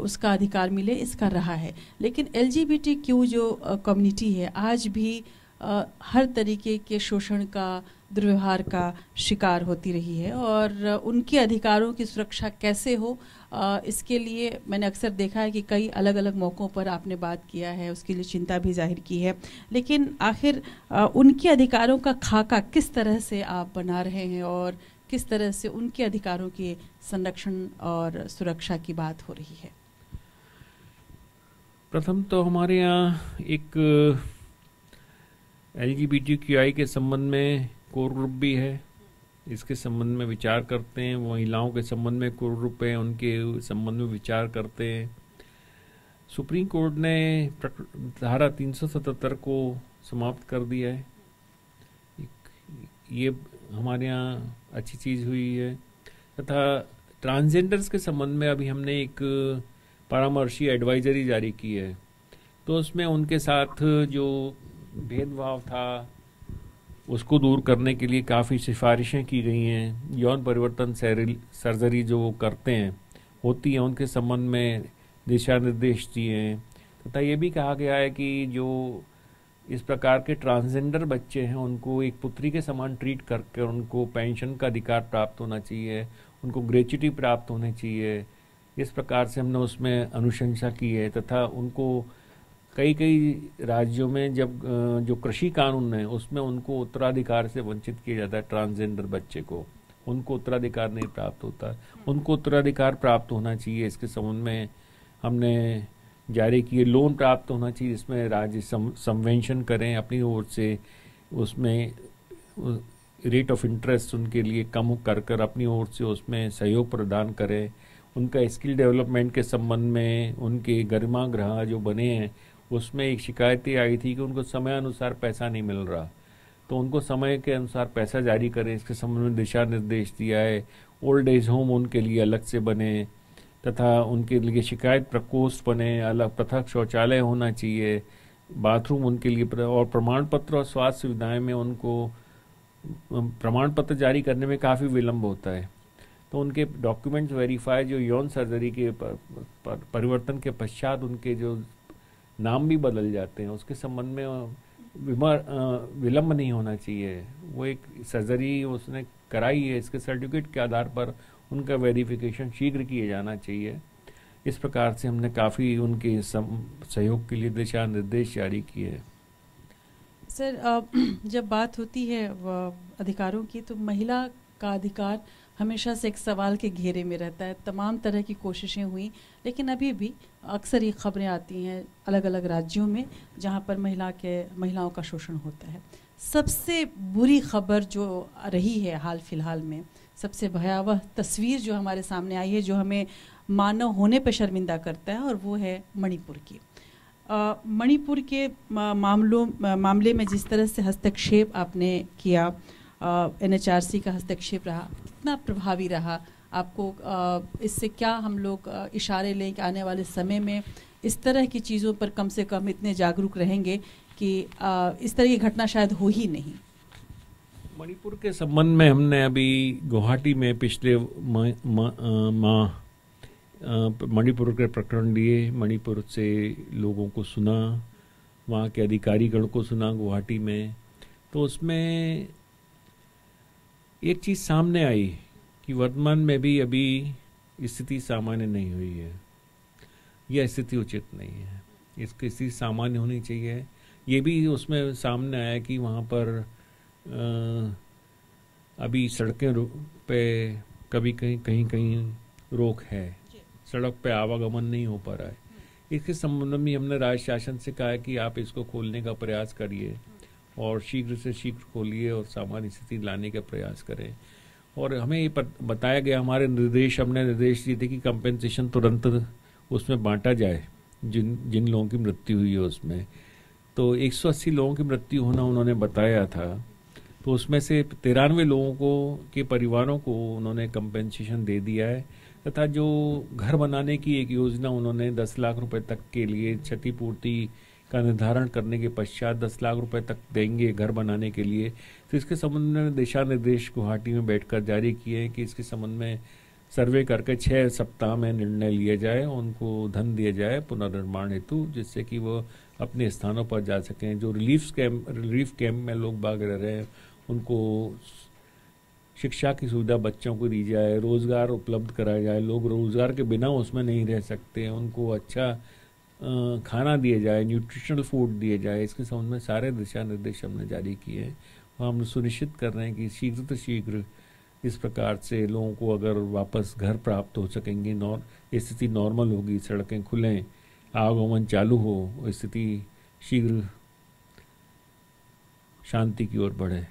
उसका अधिकार मिले, इसका रहा है। लेकिन एल जो कम्युनिटी है, आज भी हर तरीके के शोषण का, दुर्व्यवहार का शिकार होती रही है और उनके अधिकारों की सुरक्षा कैसे हो इसके लिए मैंने अक्सर देखा है कि कई अलग अलग मौक़ों पर आपने बात किया है, उसके लिए चिंता भी ज़ाहिर की है। लेकिन आखिर उनके अधिकारों का खाका किस तरह से आप बना रहे हैं और किस तरह से उनके अधिकारों के संरक्षण और सुरक्षा की बात हो रही है? प्रथम तो हमारे यहाँ एक L G B T Q I के संबंध में कोर ग्रुप भी है। इसके संबंध में विचार करते हैं। महिलाओं के संबंध में कोर ग्रुप है, उनके संबंध में विचार करते हैं। सुप्रीम कोर्ट ने धारा 377 को समाप्त कर दिया है। ये हमारे यहाँ अच्छी चीज़ हुई है। तथा ट्रांसजेंडर्स के संबंध में अभी हमने एक परामर्शी एडवाइजरी जारी की है। तो उसमें उनके साथ जो भेदभाव था। उसको दूर करने के लिए काफ़ी सिफारिशें की गई हैं। यौन परिवर्तन सर्जरी जो वो करते हैं, होती हैं, उनके संबंध में दिशा निर्देश दिए हैं। तथा ये भी कहा गया है कि जो इस प्रकार के ट्रांसजेंडर बच्चे हैं, उनको एक पुत्री के समान ट्रीट करके उनको पेंशन का अधिकार प्राप्त होना चाहिए, उनको ग्रेचुटी प्राप्त होनी चाहिए। इस प्रकार से हमने उसमें अनुशंसा की है तथा उनको कई कई राज्यों में जब जो कृषि कानून है, उसमें उनको उत्तराधिकार से वंचित किया जाता है, ट्रांसजेंडर बच्चे को। उनको उत्तराधिकार नहीं प्राप्त होता। उनको उत्तराधिकार प्राप्त होना चाहिए। इसके संबंध में हमने जारी किए लोन प्राप्त होना चाहिए, जिसमें राज्य संवेंशन करें अपनी ओर से। उसमें रेट ऑफ़ इंटरेस्ट उनके लिए कम कर कर अपनी ओर से उसमें सहयोग प्रदान करें। उनका स्किल डेवलपमेंट के संबंध में उनके गरिमा ग्रह जो बने हैं उसमें एक शिकायतें आई थी कि उनको समय अनुसार पैसा नहीं मिल रहा। तो उनको समय के अनुसार पैसा जारी करें, इसके संबंध में दिशा निर्देश दिया है। ओल्ड एज होम उनके लिए अलग से बने, तथा उनके लिए शिकायत प्रकोष्ठ बने, अलग पृथक शौचालय होना चाहिए, बाथरूम उनके लिए और प्रमाण पत्र और स्वास्थ्य सुविधाएँ में उनको प्रमाण पत्र जारी करने में काफ़ी विलम्ब होता है। तो उनके डॉक्यूमेंट्स वेरीफाई जो यौन सर्जरी के परिवर्तन के पश्चात उनके जो नाम भी बदल जाते हैं, उसके संबंध में विलम्ब नहीं होना चाहिए। वो एक सर्जरी उसने कराई है, इसके सर्टिफिकेट के आधार पर उनका वेरिफिकेशन शीघ्र किए जाना चाहिए। इस प्रकार से हमने काफ़ी उनके सहयोग के लिए दिशा निर्देश जारी किए। सर जब बात होती है अधिकारों की तो महिला का अधिकार हमेशा से एक सवाल के घेरे में रहता है। तमाम तरह की कोशिशें हुई, लेकिन अभी भी अक्सर ये खबरें आती हैं अलग अलग राज्यों में, जहाँ पर महिला के, महिलाओं का शोषण होता है। सबसे बुरी खबर जो रही है हाल फ़िलहाल में, सबसे भयावह तस्वीर जो हमारे सामने आई है, जो हमें मानव होने पर शर्मिंदा करता है, और वो है मणिपुर की। मणिपुर के मामलों मामले में जिस तरह से हस्तक्षेप आपने किया एनएचआरसी का हस्तक्षेप रहा कितना प्रभावी रहा? आपको इससे क्या हम लोग इशारे लें कि आने वाले समय में इस तरह की चीज़ों पर कम से कम इतने जागरूक रहेंगे कि इस तरह की घटना शायद हो ही नहीं। मणिपुर के संबंध में हमने अभी गुवाहाटी में पिछले माह मणिपुर के प्रकरण लिए, मणिपुर से लोगों को सुना, वहाँ के अधिकारीगण को सुना गुवाहाटी में। तो उसमें एक चीज़ सामने आई कि वर्तमान में भी अभी स्थिति सामान्य नहीं हुई है। यह स्थिति उचित नहीं है। इसकी स्थिति सामान्य होनी चाहिए। ये भी उसमें सामने आया कि वहाँ पर आ, अभी सड़कें पे कभी कहीं कहीं कहीं रोक है। सड़क पे आवागमन नहीं हो पा रहा है। इसके संबंध में हमने राज्य शासन से कहा है कि आप इसको खोलने का प्रयास करिए। और शीघ्र से शीघ्र खोलिए और सामान्य स्थिति लाने का प्रयास करें। और हमें ये बताया गया, हमारे निर्देश, हमने निर्देश दिए थे कि कंपेंसेशन तुरंत उसमें बांटा जाए, जिन जिन लोगों की मृत्यु हुई है उसमें। तो 180 लोगों की मृत्यु होना उन्होंने बताया था। तो उसमें से तिरानवे लोगों को, के परिवारों को उन्होंने कंपेंसेशन दे दिया है, तथा जो घर बनाने की एक योजना उन्होंने 10 लाख रुपए तक के लिए क्षतिपूर्ति का निर्धारण करने के पश्चात दस लाख रुपए तक देंगे घर बनाने के लिए। तो इसके संबंध में दिशा निर्देश गुवाहाटी में बैठकर जारी किए हैं कि इसके संबंध में सर्वे करके छः सप्ताह में निर्णय लिया जाए, उनको धन दिया जाए पुनर्निर्माण हेतु, जिससे कि वो अपने स्थानों पर जा सकें। जो रिलीफ कैम्प रिलीफ कैम्प में लोग बाग रह रहे हैं, उनको शिक्षा की सुविधा बच्चों को दी जाए, रोज़गार उपलब्ध कराया जाए। लोग रोज़गार के बिना उसमें नहीं रह सकते उनको अच्छा खाना दिया जाए न्यूट्रिशनल फ़ूड दिए जाए इसके संबंध में सारे दिशा निर्देश हमने जारी किए हैं। और हम सुनिश्चित कर रहे हैं कि शीघ्र तो शीघ्र इस प्रकार से लोगों को अगर वापस घर प्राप्त हो सकेंगे नॉर स्थिति नॉर्मल होगी सड़कें खुलें आवागमन चालू हो स्थिति शीघ्र शांति की ओर बढ़े।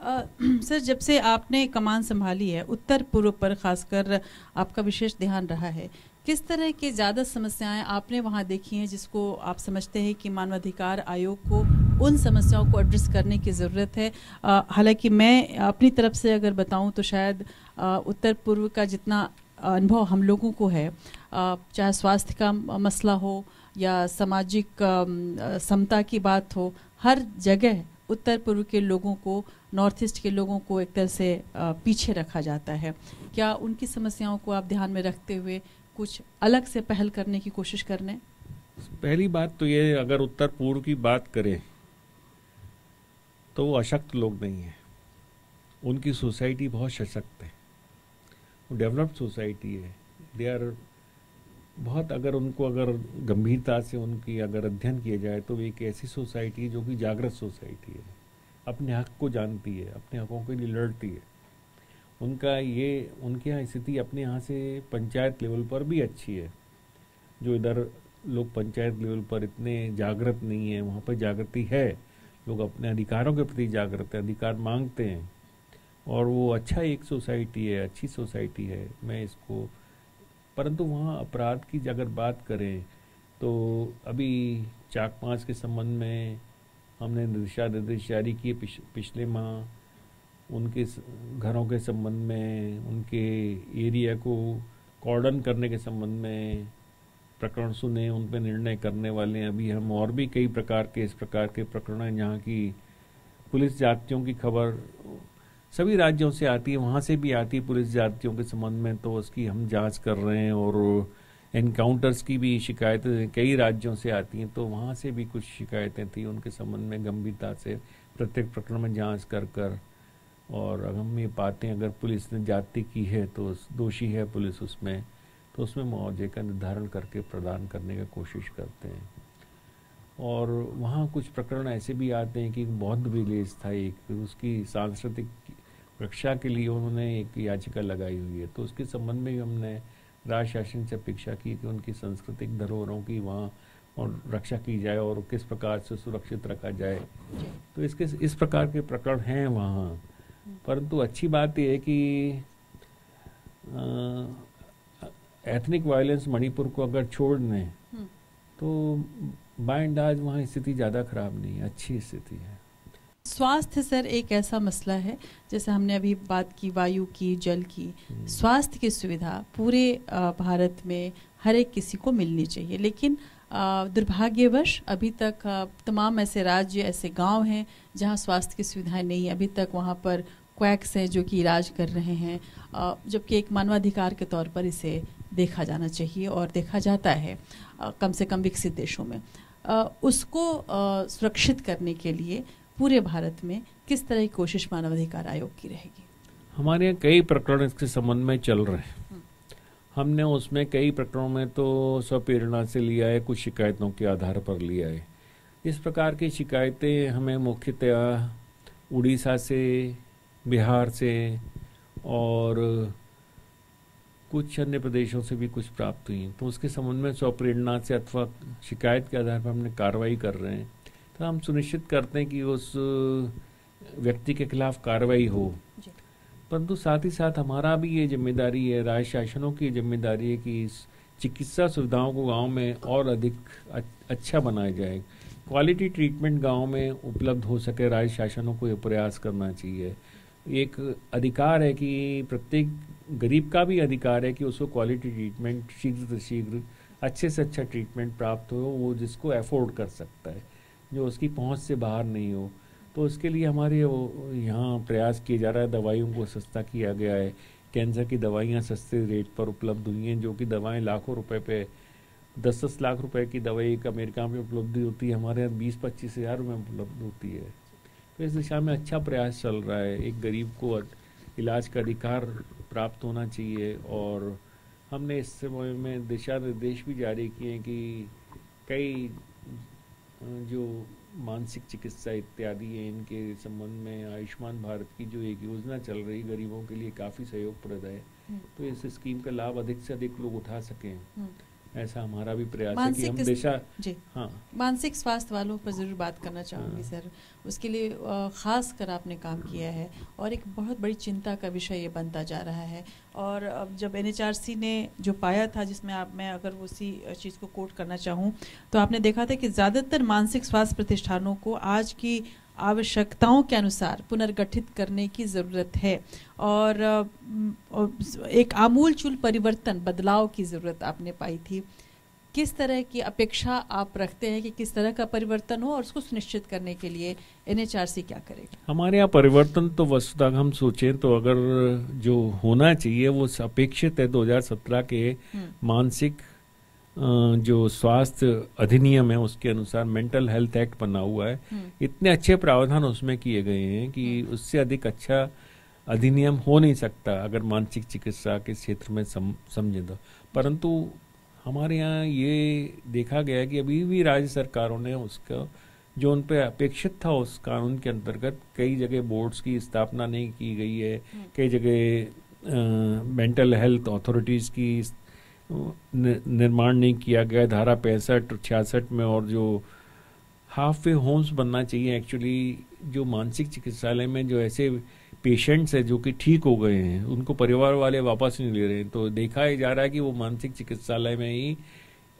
आ, सर जब से आपने कमान संभाली है उत्तर पूर्व पर खासकर आपका विशेष ध्यान रहा है किस तरह की ज़्यादा समस्याएँ आपने वहाँ देखी हैं जिसको आप समझते हैं कि मानवाधिकार आयोग को उन समस्याओं को एड्रेस करने की ज़रूरत है? हालाँकि मैं अपनी तरफ़ से अगर बताऊँ तो शायद आ, उत्तर पूर्व का जितना अनुभव हम लोगों को है चाहे स्वास्थ्य का मसला हो या सामाजिक समता की बात हो हर जगह उत्तर पूर्व के लोगों को नॉर्थ ईस्ट के लोगों को एक तरह से पीछे रखा जाता है। क्या उनकी समस्याओं को आप ध्यान में रखते हुए कुछ अलग से पहल करने की कोशिश करने। पहली बात तो ये, अगर उत्तर पूर्व की बात करें तो वो अशक्त लोग नहीं है। उनकी सोसाइटी बहुत सशक्त है। वो डेवलप्ड सोसाइटी है। दे आर बहुत, अगर उनको, अगर गंभीरता से उनकी अगर अध्ययन किया जाए तो एक ऐसी सोसाइटी है जो कि जागृत सोसाइटी है। अपने हक को जानती है, अपने हकों के लिए लड़ती है। उनका ये उनके यहाँ स्थिति अपने यहाँ से पंचायत लेवल पर भी अच्छी है। जो इधर लोग पंचायत लेवल पर इतने जागृत नहीं है वहाँ पर जागृति है। लोग अपने अधिकारों के प्रति जागृत है अधिकार मांगते हैं। और वो अच्छा एक सोसाइटी है अच्छी सोसाइटी है मैं इसको परंतु वहाँ अपराध की अगर बात करें तो अभी चाक पाँच के संबंध में हमने दिशा निर्देश जारी किए पिछ, पिछले माह। उनके घरों के संबंध में, उनके एरिया को कॉर्डन करने के संबंध में प्रकरण सुने, उन पर निर्णय करने वाले हैं। अभी हम और भी कई प्रकार के, इस प्रकार के प्रकरण हैं, जहाँ की पुलिस जातियों की खबर सभी राज्यों से आती है, वहाँ से भी आती है पुलिस जातियों के संबंध में तो उसकी हम जाँच कर रहे हैं और एनकाउंटर्स की भी शिकायतें कई राज्यों से आती हैं तो वहाँ से भी कुछ शिकायतें थी उनके संबंध में गंभीरता से प्रत्येक प्रकरण में जाँच कर कर और हम ये पाते हैं अगर पुलिस ने जाति की है तो दोषी है पुलिस उसमें तो उसमें मुआवजे का निर्धारण करके प्रदान करने की कोशिश करते हैं। और वहाँ कुछ प्रकरण ऐसे भी आते हैं कि बौद्ध विलेज था एक उसकी सांस्कृतिक रक्षा के लिए उन्होंने एक याचिका लगाई हुई है। तो उसके संबंध में भी हमने राज्य शासन से अपेक्षा की कि उनकी सांस्कृतिक धरोहरों की वहाँ और रक्षा की जाए और किस प्रकार से सुरक्षित रखा जाए। तो इसके इस प्रकार के प्रकरण हैं वहाँ। परंतु अच्छी बात यह है कि एथनिक वायलेंस मणिपुर को अगर छोड़ दें हम्म। तो बाय एंड वहाँ स्थिति ज़्यादा खराब नहीं है अच्छी स्थिति है स्वास्थ्य सर एक ऐसा मसला है जैसे हमने अभी बात की वायु की जल की हम्म। स्वास्थ्य की सुविधा पूरे भारत में हर एक किसी को मिलनी चाहिए लेकिन दुर्भाग्यवश अभी तक तमाम ऐसे राज्य ऐसे गाँव हैं जहाँ स्वास्थ्य की सुविधाएँ नहीं है अभी तक वहाँ पर क्वैक्स हैं जो कि इलाज कर रहे हैं जबकि एक मानवाधिकार के तौर पर इसे देखा जाना चाहिए और देखा जाता है कम से कम विकसित देशों में। उसको सुरक्षित करने के लिए पूरे भारत में किस तरह की कोशिश मानवाधिकार आयोग की रहेगी? हमारे यहाँ कई प्रकरण इसके संबंध में चल रहे हैं। हम्म। हमने उसमें कई प्रकरणों में तो स्वप्रेरणा से लिया है कुछ शिकायतों के आधार पर लिया है। इस प्रकार की शिकायतें हमें मुख्यतया उड़ीसा से बिहार से और कुछ अन्य प्रदेशों से भी कुछ प्राप्त हुई तो उसके संबंध में स्वप्रेरणा से अथवा शिकायत के आधार पर हमने कार्रवाई कर रहे हैं। तो हम सुनिश्चित करते हैं कि उस व्यक्ति के खिलाफ कार्रवाई हो। परंतु साथ ही साथ हमारा भी ये ज़िम्मेदारी है राज्य शासनों की ज़िम्मेदारी है कि इस चिकित्सा सुविधाओं को गाँव में और अधिक अच्छा बनाया जाए। क्वालिटी ट्रीटमेंट गाँव में उपलब्ध हो सके राज्य शासनों को ये प्रयास करना चाहिए। एक अधिकार है कि प्रत्येक गरीब का भी अधिकार है कि उसको क्वालिटी ट्रीटमेंट शीघ्र से शीघ्र, अच्छे से अच्छा ट्रीटमेंट प्राप्त हो, वो जिसको अफोर्ड कर सकता है, जो उसकी पहुँच से बाहर नहीं हो। तो उसके लिए हमारे यहाँ प्रयास किया जा रहा है, दवाइयों को सस्ता किया गया है। कैंसर की दवाइयाँ सस्ते रेट पर उपलब्ध हुई हैं, जो कि दवाएँ लाखों रुपए पे, दस दस लाख रुपए की दवाई एक अमेरिका में उपलब्ध होती है, हमारे यहाँ बीस पच्चीस हज़ार में उपलब्ध होती है। तो इस दिशा में अच्छा प्रयास चल रहा है एक गरीब को इलाज का अधिकार प्राप्त होना चाहिए और हमने इस समय में दिशा निर्देश भी जारी किए हैं कि कई जो मानसिक चिकित्सा इत्यादि है इनके संबंध में आयुष्मान भारत की जो एक योजना चल रही गरीबों के लिए काफ़ी सहयोगप्रद है हम्म। तो इस स्कीम का लाभ अधिक से अधिक लोग उठा सकें हम्म। ऐसा हमारा भी प्रयास है कि हम दिशा जी। हाँ। मानसिक स्वास्थ्य वालों पर ज़रूर बात करना चाहूँगी हाँ। सर। उसके लिए ख़ास कर आपने काम किया है और एक बहुत बड़ी चिंता का विषय ये बनता जा रहा है। और अब जब एनएचआरसी ने जो पाया था जिसमें आप मैं अगर उसी चीज़ को कोट करना चाहूँ तो आपने देखा था कि ज़्यादातर मानसिक स्वास्थ्य प्रतिष्ठानों को आज की आवश्यकताओं के अनुसार पुनर्गठित करने की ज़रूरत है। और एक आमूल चूल परिवर्तन बदलाव की ज़रूरत आपने पाई थी। किस तरह की अपेक्षा आप रखते हैं कि किस तरह का परिवर्तन हो और उसको सुनिश्चित करने के लिए एनएचआरसी क्या करेगा? हमारे यहाँ परिवर्तन तो वस्तुता हम सोचें तो अगर जो होना चाहिए वो अपेक्षित है 2017 के हम्म। मानसिक जो स्वास्थ्य अधिनियम है उसके अनुसार मेंटल हेल्थ एक्ट बना हुआ है हम्म। इतने अच्छे प्रावधान उसमें किए गए हैं कि हम्म। उससे अधिक अच्छा अधिनियम हो नहीं सकता अगर मानसिक चिकित्सा के क्षेत्र में सम, समझे तो परंतु हमारे यहाँ ये देखा गया कि अभी भी राज्य सरकारों ने उसका जो उन पर अपेक्षित था उस कानून के अंतर्गत कई जगह बोर्ड्स की स्थापना नहीं की गई है हम्म। कई जगह मेंटल हेल्थ अथॉरिटीज़ की निर्माण नहीं किया गया, धारा पैंसठ, छियासठ में और जो हाफ़ वे होम्स बनना चाहिए एक्चुअली जो मानसिक चिकित्सालय में जो ऐसे पेशेंट्स हैं जो कि ठीक हो गए हैं, उनको परिवार वाले वापस नहीं ले रहे हैं। तो देखा ही जा रहा है कि वो मानसिक चिकित्सालय में ही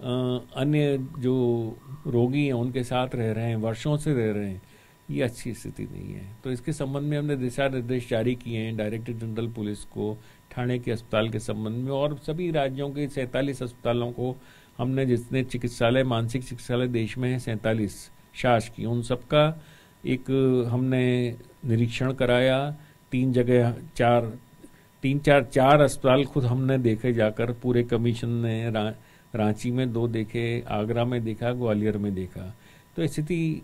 अन्य जो रोगी हैं, उनके साथ रह रहे हैं, वर्षों से रह रहे हैं, ये अच्छी स्थिति नहीं है। तो इसके संबंध में हमने दिशा निर्देश जारी किए हैं, डायरेक्टर जनरल पुलिस को ठाणे के अस्पताल के संबंध में और सभी राज्यों के सैंतालीस अस्पतालों को हमने जितने चिकित्सालय मानसिक चिकित्सालय देश में है सैंतालीस शासकीय उन सबका एक हमने निरीक्षण कराया। तीन जगह चार तीन चार चार अस्पताल खुद हमने देखे जाकर पूरे कमीशन ने रा, रांची में दो देखे आगरा में देखा ग्वालियर में देखा। तो स्थिति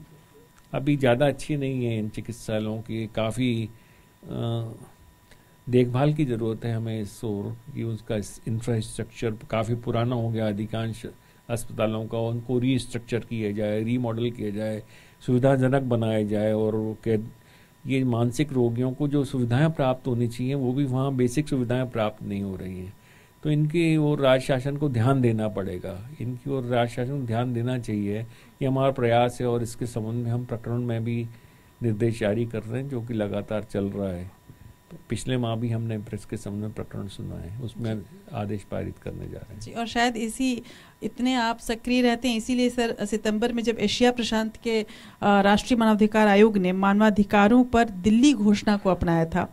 अभी ज़्यादा अच्छी नहीं है इन चिकित्सालयों की। काफ़ी देखभाल की ज़रूरत है हमें इस ओर कि उसका इंफ्रास्ट्रक्चर काफ़ी पुराना हो गया, अधिकांश अस्पतालों का, उनको रीस्ट्रक्चर किया जाए रीमॉडल किया जाए, सुविधाजनक बनाया जाए और के ये मानसिक रोगियों को जो सुविधाएँ प्राप्त होनी चाहिए, वो भी वहाँ बेसिक सुविधाएँ प्राप्त नहीं हो रही हैं। तो इनकी और राज्य शासन को ध्यान देना पड़ेगा। इनकी और राज्य शासन को ध्यान देना चाहिए ये हमारा प्रयास है और इसके संबंध में हम प्रकरण में भी निर्देश जारी कर रहे हैं, जो कि लगातार चल रहा है। पिछले माह भी हमने प्रेस के सामने प्रकरण सुना है उसमें आदेश पारित करने जा रहे हैं। जी और शायद इसी इतने आप सक्रिय रहते हैं इसीलिए सर सितंबर में जब एशिया प्रशांत के राष्ट्रीय मानवाधिकार आयोग ने मानवाधिकारों पर दिल्ली घोषणा को अपनाया था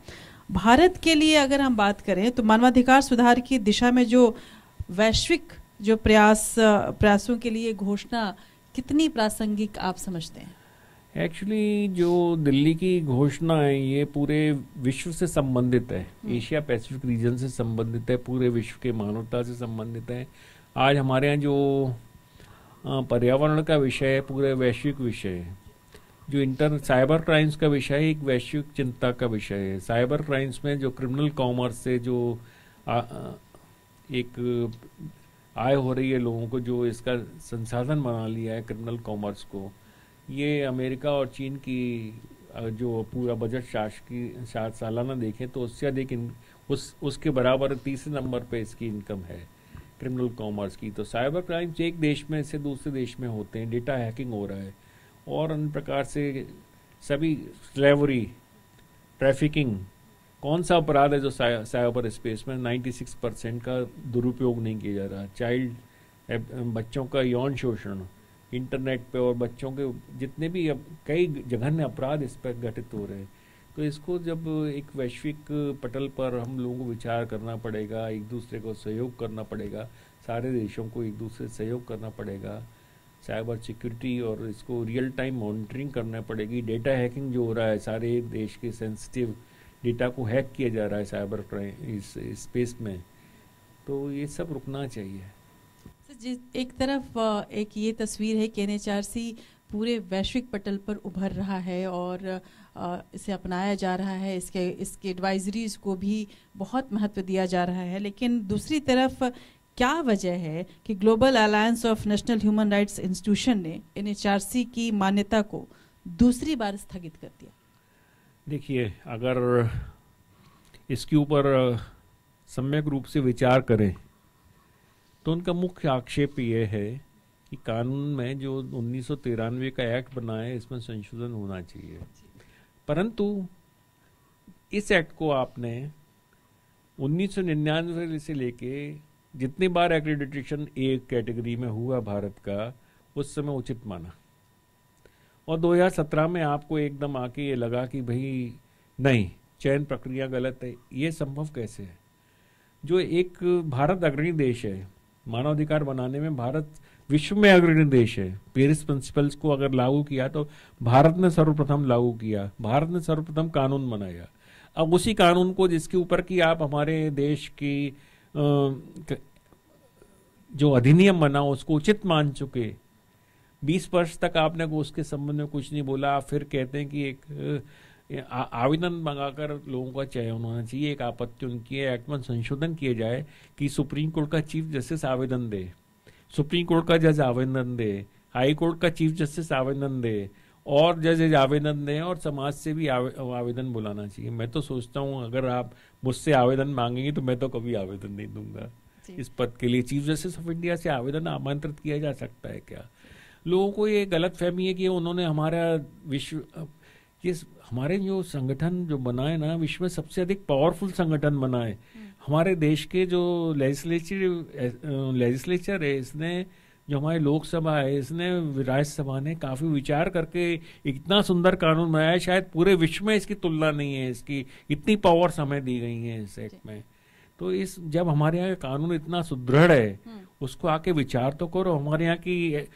भारत के लिए अगर हम बात करें तो मानवाधिकार सुधार की दिशा में जो वैश्विक जो प्रयास प्रयासों के लिए घोषणा कितनी प्रासंगिक आप समझते हैं? एक्चुअली जो दिल्ली की घोषणा है ये पूरे विश्व से संबंधित है। हम्म। एशिया पैसिफिक रीजन से संबंधित है पूरे विश्व के मानवता से संबंधित है। आज हमारे यहाँ जो पर्यावरण का विषय है पूरे वैश्विक विषय है। जो इंटर साइबर क्राइम्स का विषय है एक वैश्विक चिंता का विषय है। साइबर क्राइम्स में जो क्रिमिनल कॉमर्स से जो आ, एक आय हो रही है लोगों को जो इसका संसाधन बना लिया है क्रिमिनल कॉमर्स को ये अमेरिका और चीन की जो पूरा बजट शास की, सात सालाना देखें तो उससे अधिक उस, उसके बराबर तीसरे नंबर पे इसकी इनकम है क्रिमिनल कॉमर्स की। तो साइबर क्राइम्स एक देश में से दूसरे देश में होते हैं डेटा हैकिंग हो रहा है। और अन्य प्रकार से सभी स्लेवरी ट्रैफिकिंग कौन सा अपराध है जो साइबर स्पेस में 96 परसेंट का दुरुपयोग नहीं किया जा रहा। चाइल्ड बच्चों का यौन शोषण इंटरनेट पे और बच्चों के जितने भी अब कई जघन्य अपराध इस पर घटित हो रहे हैं। तो इसको जब एक वैश्विक पटल पर हम लोगों को विचार करना पड़ेगा, एक दूसरे को सहयोग करना पड़ेगा, सारे देशों को एक दूसरे से सहयोग करना पड़ेगा, साइबर सिक्योरिटी और इसको रियल टाइम मॉनिटरिंग करना पड़ेगी, डेटा हैकिंग जो हो रहा है, सारे देश के सेंसिटिव डेटा को हैक किया जा रहा है साइबर क्राइम इस स्पेस में। तो ये सब रुकना चाहिए। एक तरफ़ एक ये तस्वीर है कि एन पूरे वैश्विक पटल पर उभर रहा है और इसे अपनाया जा रहा है। इसके इसके एडवाइजरीज को भी बहुत महत्व दिया जा रहा है। लेकिन दूसरी तरफ़, क्या वजह है कि global alliance of national human rights institution ने एनएचआरसी की मान्यता को दूसरी बार स्थगित कर दिया? देखिए, अगर इसके ऊपर सम्यक रूप से विचार करें तो उनका मुख्य आक्षेप ये है कि कानून में जो उन्नीस सौ तिरानवे का एक्ट बना है, इसमें संशोधन होना चाहिए। परंतु इस एक्ट को आपने उन्नीस सौ निन्यानवे से लेके जितनी बार एक्रेडिटेशन एक कैटेगरी में हुआ भारत का, उस समय उचित माना। और 2017 में आपको एकदम आके ये लगा कि भाई नहीं, चयन प्रक्रिया गलत है। ये संभव कैसे है? जो एक भारत अग्रणी देश है मानवाधिकार बनाने में भारत विश्व में अग्रणी देश है। पेरिस प्रिंसिपल्स को अगर लागू किया तो भारत ने सर्वप्रथम लागू किया। भारत ने सर्वप्रथम कानून बनाया। अब उसी कानून को जिसके ऊपर की आप हमारे देश की, जो अधिनियम बना उसको उचित मान चुके। बीस वर्ष तक आपने उसके संबंध में कुछ नहीं बोला। आप फिर कहते हैं कि एक आवेदन मंगाकर लोगों का चयन होना चाहिए एक आपत्ति उनकी है एक्ट में संशोधन किया जाए कि सुप्रीम कोर्ट का चीफ जस्टिस आवेदन दे। सुप्रीम कोर्ट का जज आवेदन दे हाई कोर्ट का चीफ जस्टिस आवेदन दे और जज आवेदन दें और समाज से भी आवेदन बुलाना चाहिए। मैं तो सोचता हूँ अगर आप मुझसे आवेदन मांगेंगे तो मैं तो कभी आवेदन नहीं दूँगा। इस पद के लिए चीफ जस्टिस ऑफ़ इंडिया से आवेदन आमंत्रित किया जा सकता है क्या? लोगों को ये गलत फहमी है कि उन्होंने हमारा विश्व ये हमारे जो संगठन जो बनाए ना विश्व में सबसे अधिक पावरफुल संगठन बनाए। हम्म। हमारे देश के जो लेजिस्लेचर लेजिस्लेचर है इसने जो हमारे लोकसभा है इसने राज्यसभा ने काफ़ी विचार करके इतना सुंदर कानून बनाया शायद पूरे विश्व में इसकी तुलना नहीं है इसकी इतनी पावर्स हमें दी गई हैं इस एक्ट में। तो इस जब हमारे यहाँ कानून इतना सुदृढ़ है हम्म। उसको आके विचार तो करो। हमारे यहाँ की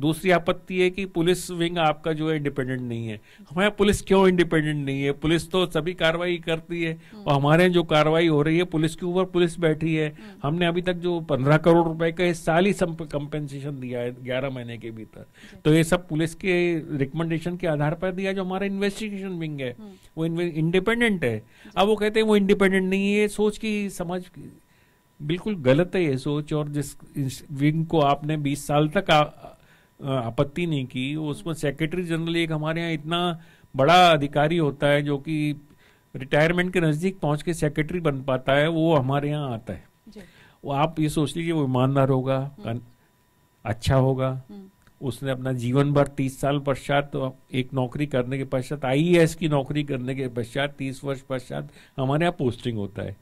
दूसरी आपत्ति है कि पुलिस विंग आपका जो है इंडिपेंडेंट नहीं है। हमारे यहाँ पुलिस क्यों इंडिपेंडेंट नहीं है? पुलिस तो सभी कार्रवाई करती है। हम्म। और हमारे जो कार्रवाई हो रही है पुलिस के ऊपर पुलिस बैठी है। हम्म। हमने अभी तक जो पंद्रह करोड़ रुपए का इस साल ही कंपेंसेशन दिया है ग्यारह महीने के भीतर। तो ये सब पुलिस के रिकमेंडेशन के आधार पर दिया जो हमारा इन्वेस्टिगेशन विंग है वो इंडिपेंडेंट है। अब वो कहते हैं वो इंडिपेंडेंट नहीं है सोच की समझ बिल्कुल गलत है ये सोच और जिस विंग को आपने 20 साल तक आपत्ति नहीं की उसमें सेक्रेटरी जनरल एक हमारे यहाँ इतना बड़ा अधिकारी होता है जो कि रिटायरमेंट के नज़दीक पहुँच के सेक्रेटरी बन पाता है वो हमारे यहाँ आता है वो आप ये सोच लीजिए वो ईमानदार होगा हम्म। अच्छा होगा हम्म। उसने अपना जीवन भर तीस साल पश्चात तो एक नौकरी करने के पश्चात आई की नौकरी करने के पश्चात तीस वर्ष पश्चात हमारे यहाँ पोस्टिंग होता है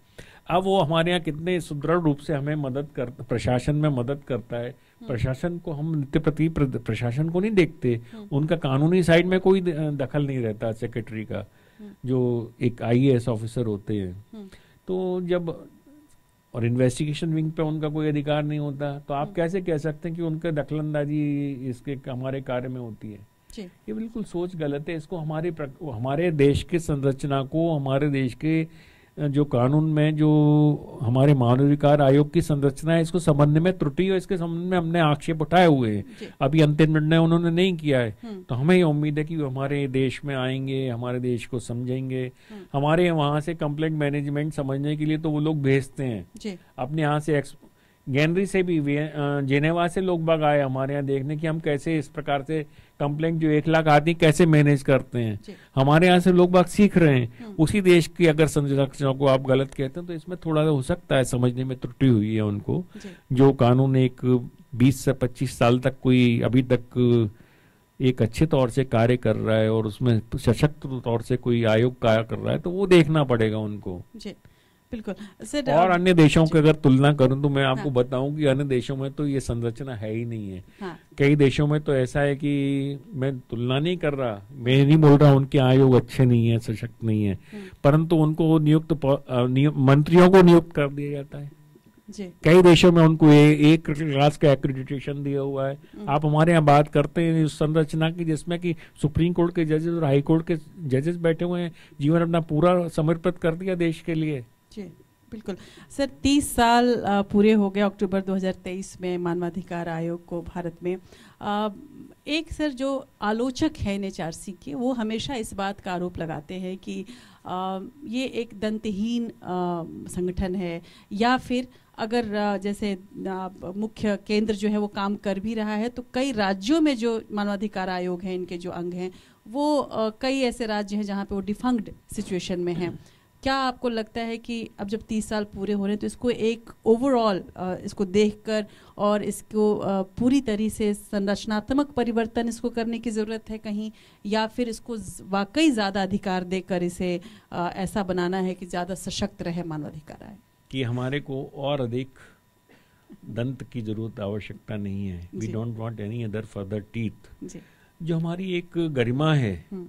अब वो हमारे यहाँ कितने सुदृढ़ रूप से हमें मदद कर प्रशासन में मदद करता है। हम्म। प्रशासन को हम नित्य प्रति प्रशासन को नहीं देखते। हम्म। उनका कानूनी साइड में कोई दखल नहीं रहता सेक्रेटरी का हम्म। जो एक आईएएस ऑफिसर होते हैं। तो जब और इन्वेस्टिगेशन विंग पे उनका कोई अधिकार नहीं होता तो आप कैसे कह सकते हैं कि उनका दखलंदाजी इसके हमारे कार्य में होती है? ये बिल्कुल सोच गलत है। इसको हमारे हमारे देश के संरचना को हमारे देश के जो कानून में जो हमारे मानवाधिकार आयोग की संरचना है इसको संबंध में त्रुटि और इसके संबंध में हमने आक्षेप उठाए हुए हैं। अभी अंतिम निर्णय उन्होंने नहीं किया है। हम्म। तो हमें ये उम्मीद है कि वो हमारे देश में आएँगे हमारे देश को समझेंगे। हम्म। हमारे वहाँ से कंप्लेंट मैनेजमेंट समझने के लिए तो वो लोग भेजते हैं। अपने यहाँ से गैनरी से भी जेनेवा से लोग बाग आए हमारे यहाँ देखने की हम कैसे इस प्रकार से कंप्लेंट जो एक लाख आती कैसे मैनेज करते हैं। हमारे यहाँ से लोग बाग सीख रहे हैं। हम्म। उसी देश की अगर संरचना को आप गलत कहते हैं तो इसमें थोड़ा सा हो सकता है समझने में त्रुटि हुई है उनको। जो। कानून एक 20 से 25 साल तक कोई अभी तक एक अच्छे तौर से कार्य कर रहा है और उसमें सशक्त तौर से कोई आयोग कार्य कर रहा है तो वो देखना पड़ेगा उनको। जी। बिल्कुल और अन्य देशों की अगर तुलना करूँ तो मैं आपको हाँ। बताऊँ कि अन्य देशों में तो ये संरचना है ही नहीं है हाँ। कई देशों में तो ऐसा है कि मैं तुलना नहीं कर रहा मैं नहीं बोल रहा उनके आयोग अच्छे नहीं है सशक्त नहीं है हम्म। परंतु उनको नियुक्त मंत्रियों को नियुक्त कर दिया जाता है कई देशों में उनको ए, एक क्लास का एक्रेडिटेशन दिया हुआ है हम्म। आप हमारे यहाँ बात करते हैं उस संरचना की जिसमें कि सुप्रीम कोर्ट के जजेस और हाई कोर्ट के जजेस बैठे हुए हैं जीवन अपना पूरा समर्पित कर दिया देश के लिए जी, बिल्कुल। सर, तीस साल पूरे हो गए अक्टूबर 2023 में मानवाधिकार आयोग को भारत में। एक सर, जो आलोचक है एन के, वो हमेशा इस बात का आरोप लगाते हैं कि ये एक दंतहीन संगठन है। या फिर अगर जैसे मुख्य केंद्र जो है वो काम कर भी रहा है तो कई राज्यों में जो मानवाधिकार आयोग हैं, इनके जो अंग हैं, वो कई ऐसे राज्य हैं जहाँ पे वो डिफंक्ड सिचुएशन में हैं। क्या आपको लगता है कि अब जब तीस साल पूरे हो रहे हैं तो इसको एक ओवरऑल इसको देखकर और इसको पूरी तरह से संरचनात्मक परिवर्तन इसको करने की ज़रूरत है कहीं या फिर इसको वाकई ज़्यादा अधिकार देकर इसे ऐसा बनाना है कि ज़्यादा सशक्त रहे मानवाधिकार आए? कि हमारे को और अधिक दंत की ज़रूरत आवश्यकता नहीं है। We don't want any other further teeth जो हमारी एक गरिमा है हम्म।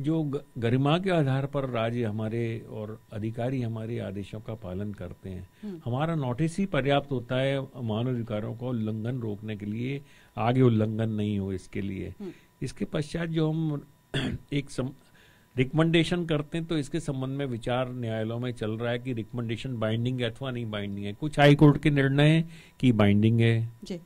जो गरिमा के आधार पर राज्य हमारे और अधिकारी हमारे आदेशों का पालन करते हैं। हम्म। हमारा नोटिस ही पर्याप्त होता है मानव अधिकारों को उल्लंघन रोकने के लिए आगे उल्लंघन नहीं हो इसके लिए। हम्म। इसके पश्चात जो हम एक सम, रिकमेंडेशन करते हैं तो इसके संबंध में विचार न्यायालयों में चल रहा है कि रिकमेंडेशन बाइंडिंग है अथवा नहीं बाइंडिंग है। कुछ हाई कोर्ट के निर्णय की बाइंडिंग है। जी।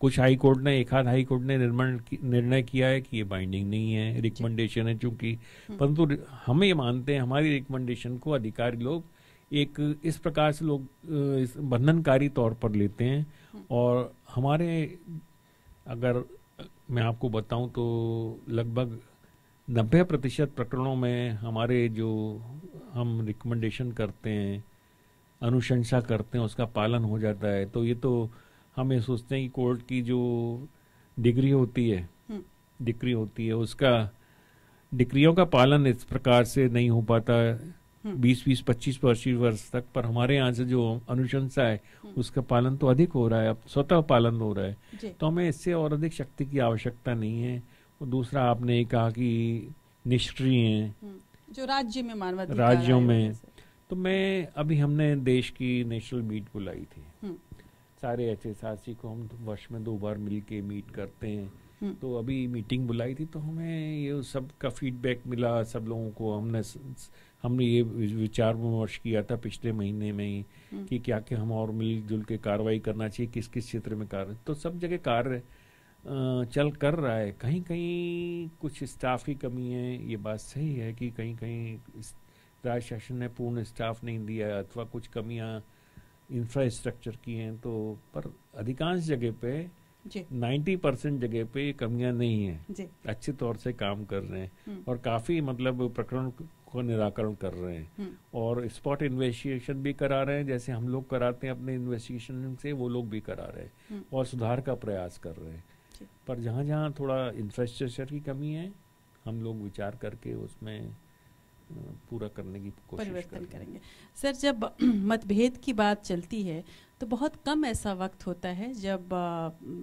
कुछ हाई कोर्ट ने एक हाथ हाई कोर्ट ने निर्णय किया है कि ये बाइंडिंग नहीं है रिकमेंडेशन है चूँकि हम्म। परंतु हम ये मानते हैं हमारी रिकमेंडेशन को अधिकारी लोग एक इस प्रकार से लोग बंधनकारी तौर पर लेते हैं हम्म। और हमारे अगर मैं आपको बताऊँ तो लगभग नब्बे प्रतिशत प्रकरणों में हमारे जो हम रिकमेंडेशन करते हैं अनुशंसा करते हैं उसका पालन हो जाता है तो ये तो हम ये सोचते हैं कि कोर्ट की जो डिग्री होती है हम्म। डिग्री होती है उसका डिग्रियों का पालन इस प्रकार से नहीं हो पाता हम्म। बीस बीस पच्चीस पच्चीस वर्ष तक। पर हमारे यहाँ से जो अनुशंसा है हम्म। उसका पालन तो अधिक हो रहा है अब स्वतः पालन हो रहा है। तो हमें इससे और अधिक शक्ति की आवश्यकता नहीं है। और दूसरा आपने कहा कि निष्क्रिय हैं। जो राज्य में मानव राज्यों में। तो मैं अभी हमने देश की नेशनल मीट बुलाई थी। सारे एच एस आर सी को हम वर्ष में दो बार मिल के मीट करते हैं हम्म। तो अभी मीटिंग बुलाई थी तो हमें ये सब का फीडबैक मिला सब लोगों को हमने हमने ये विचार विमर्श किया था पिछले महीने में ही हम्म। कि क्या क्या हम और मिलजुल के कार्रवाई करना चाहिए किस किस क्षेत्र में कार्य तो सब जगह कार्य चल कर रहा है कहीं कहीं कुछ स्टाफ की कमी है ये बात सही है कि कहीं कहीं राज्य शासन ने पूर्ण स्टाफ नहीं दिया अथवा कुछ कमियाँ इंफ्रास्ट्रक्चर की हैं तो पर अधिकांश जगह पे नाइन्टी परसेंट जगह पे कमियाँ नहीं है अच्छे तौर से काम कर रहे हैं हम्म। और काफ़ी मतलब प्रकरण को निराकरण कर रहे हैं हम्म। और स्पॉट इन्वेस्टिगेशन भी करा रहे हैं जैसे हम लोग कराते हैं अपने इन्वेस्टिगेशन से वो लोग भी करा रहे हैं हम्म। और सुधार का प्रयास कर रहे हैं पर जहाँ जहाँ थोड़ा इंफ्रास्ट्रक्चर की कमी है हम लोग विचार करके उसमें पूरा करने की कोशिश परिवर्तन करेंगे। सर जब मतभेद की बात चलती है तो बहुत कम ऐसा वक्त होता है जब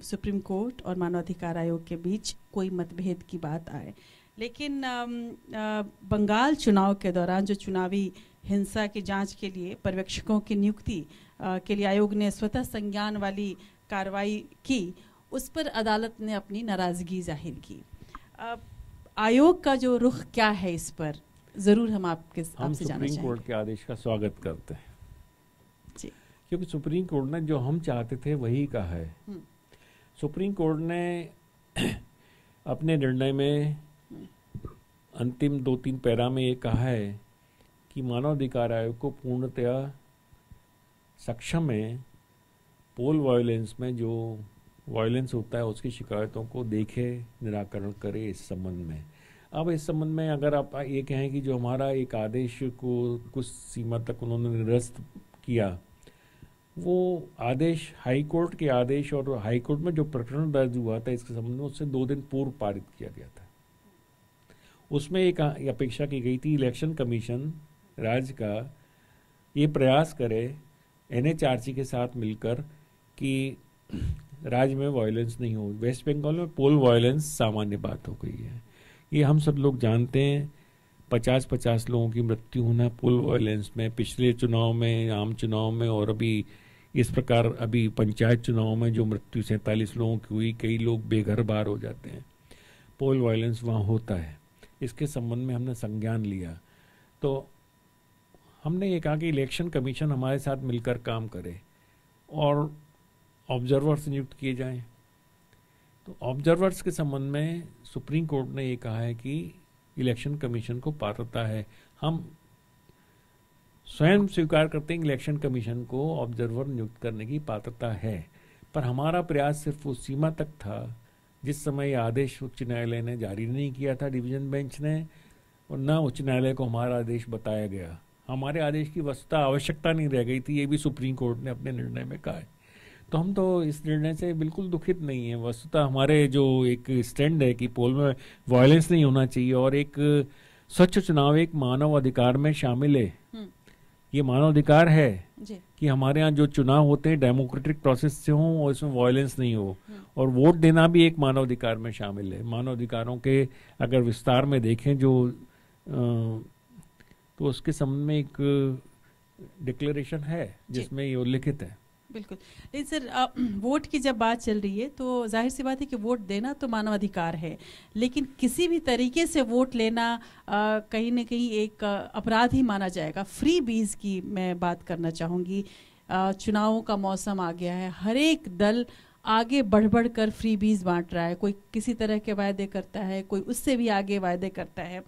सुप्रीम कोर्ट और मानवाधिकार आयोग के बीच कोई मतभेद की बात आए। लेकिन आ, आ, बंगाल चुनाव के दौरान जो चुनावी हिंसा की जाँच के लिए पर्यवेक्षकों की नियुक्ति के लिए आयोग ने स्वतः संज्ञान वाली कार्रवाई की उस पर अदालत ने अपनी नाराज़गी ज़ाहिर की। आयोग का जो रुख क्या है इस पर? ज़रूर हम आपके हम सुप्रीम कोर्ट के आदेश का स्वागत करते हैं। जी। क्योंकि सुप्रीम कोर्ट ने जो हम चाहते थे वही कहा है। हम्म। सुप्रीम कोर्ट ने अपने निर्णय में अंतिम दो तीन पैरा में ये कहा है कि मानवाधिकार आयोग को पूर्णतया सक्षम है पोल वायलेंस में जो वायलेंस होता है उसकी शिकायतों को देखे निराकरण करे इस संबंध में। अब इस संबंध में अगर आप ये कहें कि जो हमारा एक आदेश को कुछ सीमा तक उन्होंने निरस्त किया, वो आदेश हाई कोर्ट के आदेश और हाई कोर्ट में जो प्रकरण दर्ज हुआ था, इसके संबंध में उससे दो दिन पूर्व पारित किया गया था। उसमें एक अपेक्षा की गई थी, इलेक्शन कमीशन राज्य का ये प्रयास करे, एनएचआरसी के साथ मिलकर कि राज्य में वायलेंस नहीं हो। वेस्ट बंगाल में पोल वायलेंस सामान्य बात हो गई है। ये हम सब लोग जानते हैं पचास पचास लोगों की मृत्यु होना पुल वायलेंस में, पिछले चुनाव में, आम चुनाव में और अभी इस प्रकार अभी पंचायत चुनाव में जो मृत्यु सैंतालीस लोगों की हुई, कई लोग बेघर बार हो जाते हैं। पोल वायलेंस वहाँ होता है। इसके संबंध में हमने संज्ञान लिया। तो हमने ये कहा कि इलेक्शन कमीशन हमारे साथ मिलकर काम करे और ऑब्जर्वर्स नियुक्त किए जाएँ। तो ऑब्जर्वर्स के संबंध में सुप्रीम कोर्ट ने ये कहा है कि इलेक्शन कमीशन को पात्रता है। हम स्वयं स्वीकार करते हैं इलेक्शन कमीशन को ऑब्जर्वर नियुक्त करने की पात्रता है। पर हमारा प्रयास सिर्फ़ उस सीमा तक था जिस समय आदेश उच्च न्यायालय ने जारी नहीं किया था डिवीज़न बेंच ने, और न उच्च न्यायालय को हमारा आदेश बताया गया। हमारे आदेश की वस्तुता आवश्यकता नहीं रह गई थी, ये भी सुप्रीम कोर्ट ने अपने निर्णय में कहा है। तो हम तो इस निर्णय से बिल्कुल दुखित नहीं है। वस्तुतः हमारे जो एक स्टैंड है कि पोल में वायलेंस नहीं होना चाहिए और एक स्वच्छ चुनाव एक मानव अधिकार में शामिल है। हम्म। ये मानव अधिकार है कि हमारे यहाँ जो चुनाव होते हैं डेमोक्रेटिक प्रोसेस से हों और इसमें वायलेंस नहीं हो। हम्म। और वोट देना भी एक मानव अधिकार में शामिल है। मानव अधिकारों के अगर विस्तार में देखें जो तो उसके संबंध में एक डिक्लेरेशन है जिसमें ये उल्लिखित है। बिल्कुल। लेकिन सर वोट की जब बात चल रही है तो ज़ाहिर सी बात है कि वोट देना तो मानव अधिकार है। लेकिन किसी भी तरीके से वोट लेना कहीं ना कहीं एक अपराध ही माना जाएगा। फ्री बीज की मैं बात करना चाहूँगी। चुनावों का मौसम आ गया है। हर एक दल आगे बढ़ बढ़ कर फ्री बीज बांट रहा है। कोई किसी तरह के वायदे करता है, कोई उससे भी आगे वायदे करता है।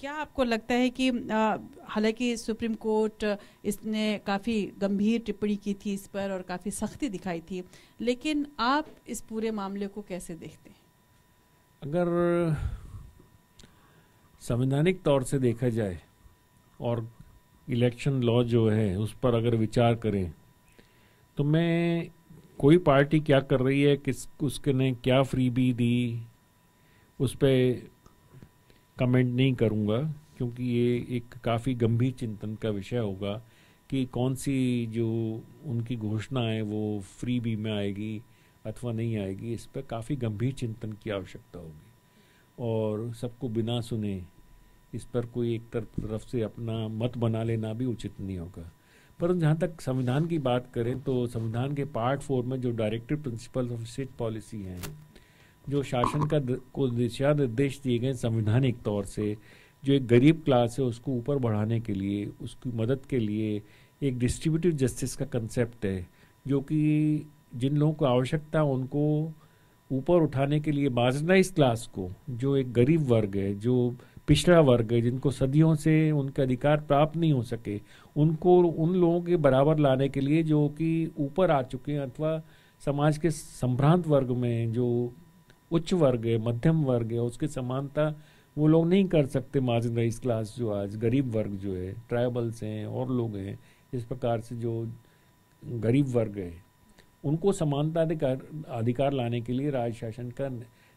क्या आपको लगता है कि हालाँकि सुप्रीम कोर्ट इसने काफ़ी गंभीर टिप्पणी की थी इस पर और काफ़ी सख्ती दिखाई थी, लेकिन आप इस पूरे मामले को कैसे देखते हैं? अगर संवैधानिक तौर से देखा जाए और इलेक्शन लॉ जो है उस पर अगर विचार करें तो मैं कोई पार्टी क्या कर रही है, किस, उसके ने क्या फ्री बी दी, उस पर कमेंट नहीं करूँगा, क्योंकि ये एक काफ़ी गंभीर चिंतन का विषय होगा कि कौन सी जो उनकी घोषणा है वो फ्री बी में आएगी अथवा नहीं आएगी, इस पर काफ़ी गंभीर चिंतन की आवश्यकता होगी। और सबको बिना सुने इस पर कोई एक तरफ़ से अपना मत बना लेना भी उचित नहीं होगा। पर जहाँ तक संविधान की बात करें तो संविधान के पार्ट फोर में जो directive principle of state policy हैं जो शासन का को दिशा निर्देश दिए गए संवैधानिक तौर से, जो एक गरीब क्लास है, उसको ऊपर बढ़ाने के लिए, उसकी मदद के लिए एक डिस्ट्रीब्यूटिव जस्टिस का कंसेप्ट है, जो कि जिन लोगों को आवश्यकता, उनको ऊपर उठाने के लिए मार्जिनाइज क्लास को, जो एक गरीब वर्ग है, जो पिछड़ा वर्ग है, जिनको सदियों से उनके अधिकार प्राप्त नहीं हो सके, उनको उन लोगों के बराबर लाने के लिए जो कि ऊपर आ चुके हैं, अथवा समाज के संभ्रांत वर्ग में, जो उच्च वर्ग है मध्यम वर्ग है उसकी समानता वो लोग नहीं कर सकते मार्जिनलाइज क्लास जो आज गरीब वर्ग जो है ट्राइबल्स हैं और लोग हैं इस प्रकार से जो गरीब वर्ग है उनको समानता अधिकार अधिकार लाने के लिए राज्य शासन का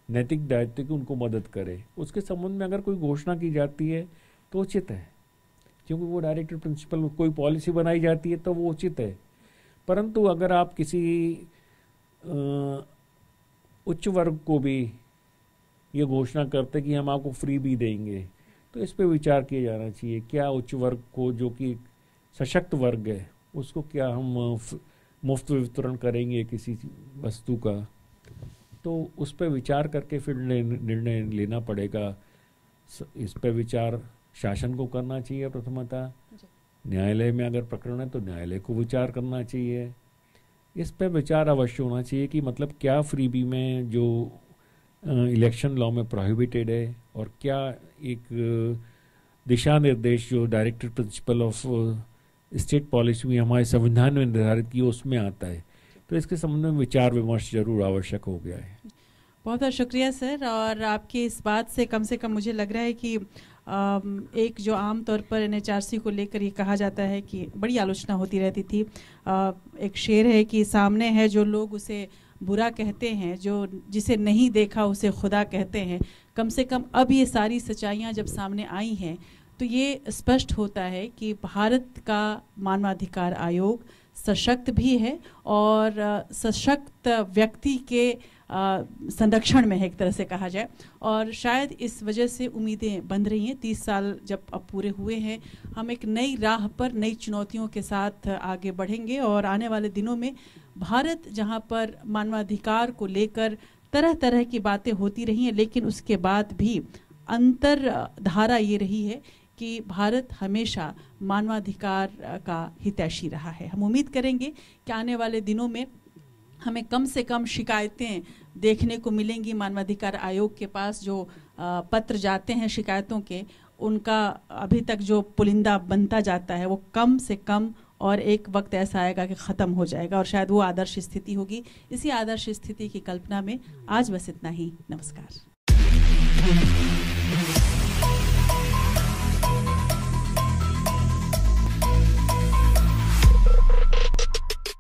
नैतिक दायित्व की उनको मदद करे। उसके संबंध में अगर कोई घोषणा की जाती है तो उचित है। क्योंकि वो डायरेक्टर प्रिंसिपल कोई पॉलिसी बनाई जाती है तो वो उचित है। परंतु अगर आप किसी आ, उच्च वर्ग को भी ये घोषणा करते कि हम आपको फ्री भी देंगे। तो इस पर विचार किया जाना चाहिए क्या उच्च वर्ग को जो कि सशक्त वर्ग है उसको क्या हम मुफ़्त वितरण करेंगे किसी वस्तु का? तो उस पर विचार करके फिर निर्णय लेना पड़ेगा। इस पर विचार शासन को करना चाहिए प्रथमतः। न्यायालय में अगर प्रकरण है तो न्यायालय को विचार करना चाहिए। इस पर विचार अवश्य होना चाहिए कि मतलब क्या फ्रीबी में जो इलेक्शन लॉ में प्रोहिबिटेड है और क्या एक दिशा निर्देश जो director principle of state policy में हमारे संविधान में निर्धारित की उसमें आता है। तो इसके संबंध में विचार विमर्श ज़रूर आवश्यक हो गया है। बहुत बहुत शुक्रिया, सर, और आपकी इस बात से कम से कम मुझे लग रहा है कि एक जो आम तौर पर एनएचआरसी को लेकर ये कहा जाता है कि बड़ी आलोचना होती रहती थी। एक शेर है कि सामने है जो लोग उसे बुरा कहते हैं, जो जिसे नहीं देखा उसे खुदा कहते हैं। कम से कम अब ये सारी सच्चाइयाँ जब सामने आई हैं तो ये स्पष्ट होता है कि भारत का मानवाधिकार आयोग सशक्त भी है और सशक्त व्यक्ति के संरक्षण में है, एक तरह से कहा जाए। और शायद इस वजह से उम्मीदें बन रही हैं। तीस साल जब अब पूरे हुए हैं, हम एक नई राह पर, नई चुनौतियों के साथ आगे बढ़ेंगे और आने वाले दिनों में भारत जहाँ पर मानवाधिकार को लेकर तरह तरह की बातें होती रही हैं, लेकिन उसके बाद भी अंतर धारा ये रही है कि भारत हमेशा मानवाधिकार का हितैषी रहा है। हम उम्मीद करेंगे कि आने वाले दिनों में हमें कम से कम शिकायतें देखने को मिलेंगी मानवाधिकार आयोग के पास, जो पत्र जाते हैं शिकायतों के, उनका अभी तक जो पुलिंदा बनता जाता है वो कम से कम और एक वक्त ऐसा आएगा कि ख़त्म हो जाएगा और शायद वो आदर्श स्थिति होगी। इसी आदर्श स्थिति की कल्पना में आज बस इतना ही। नमस्कार।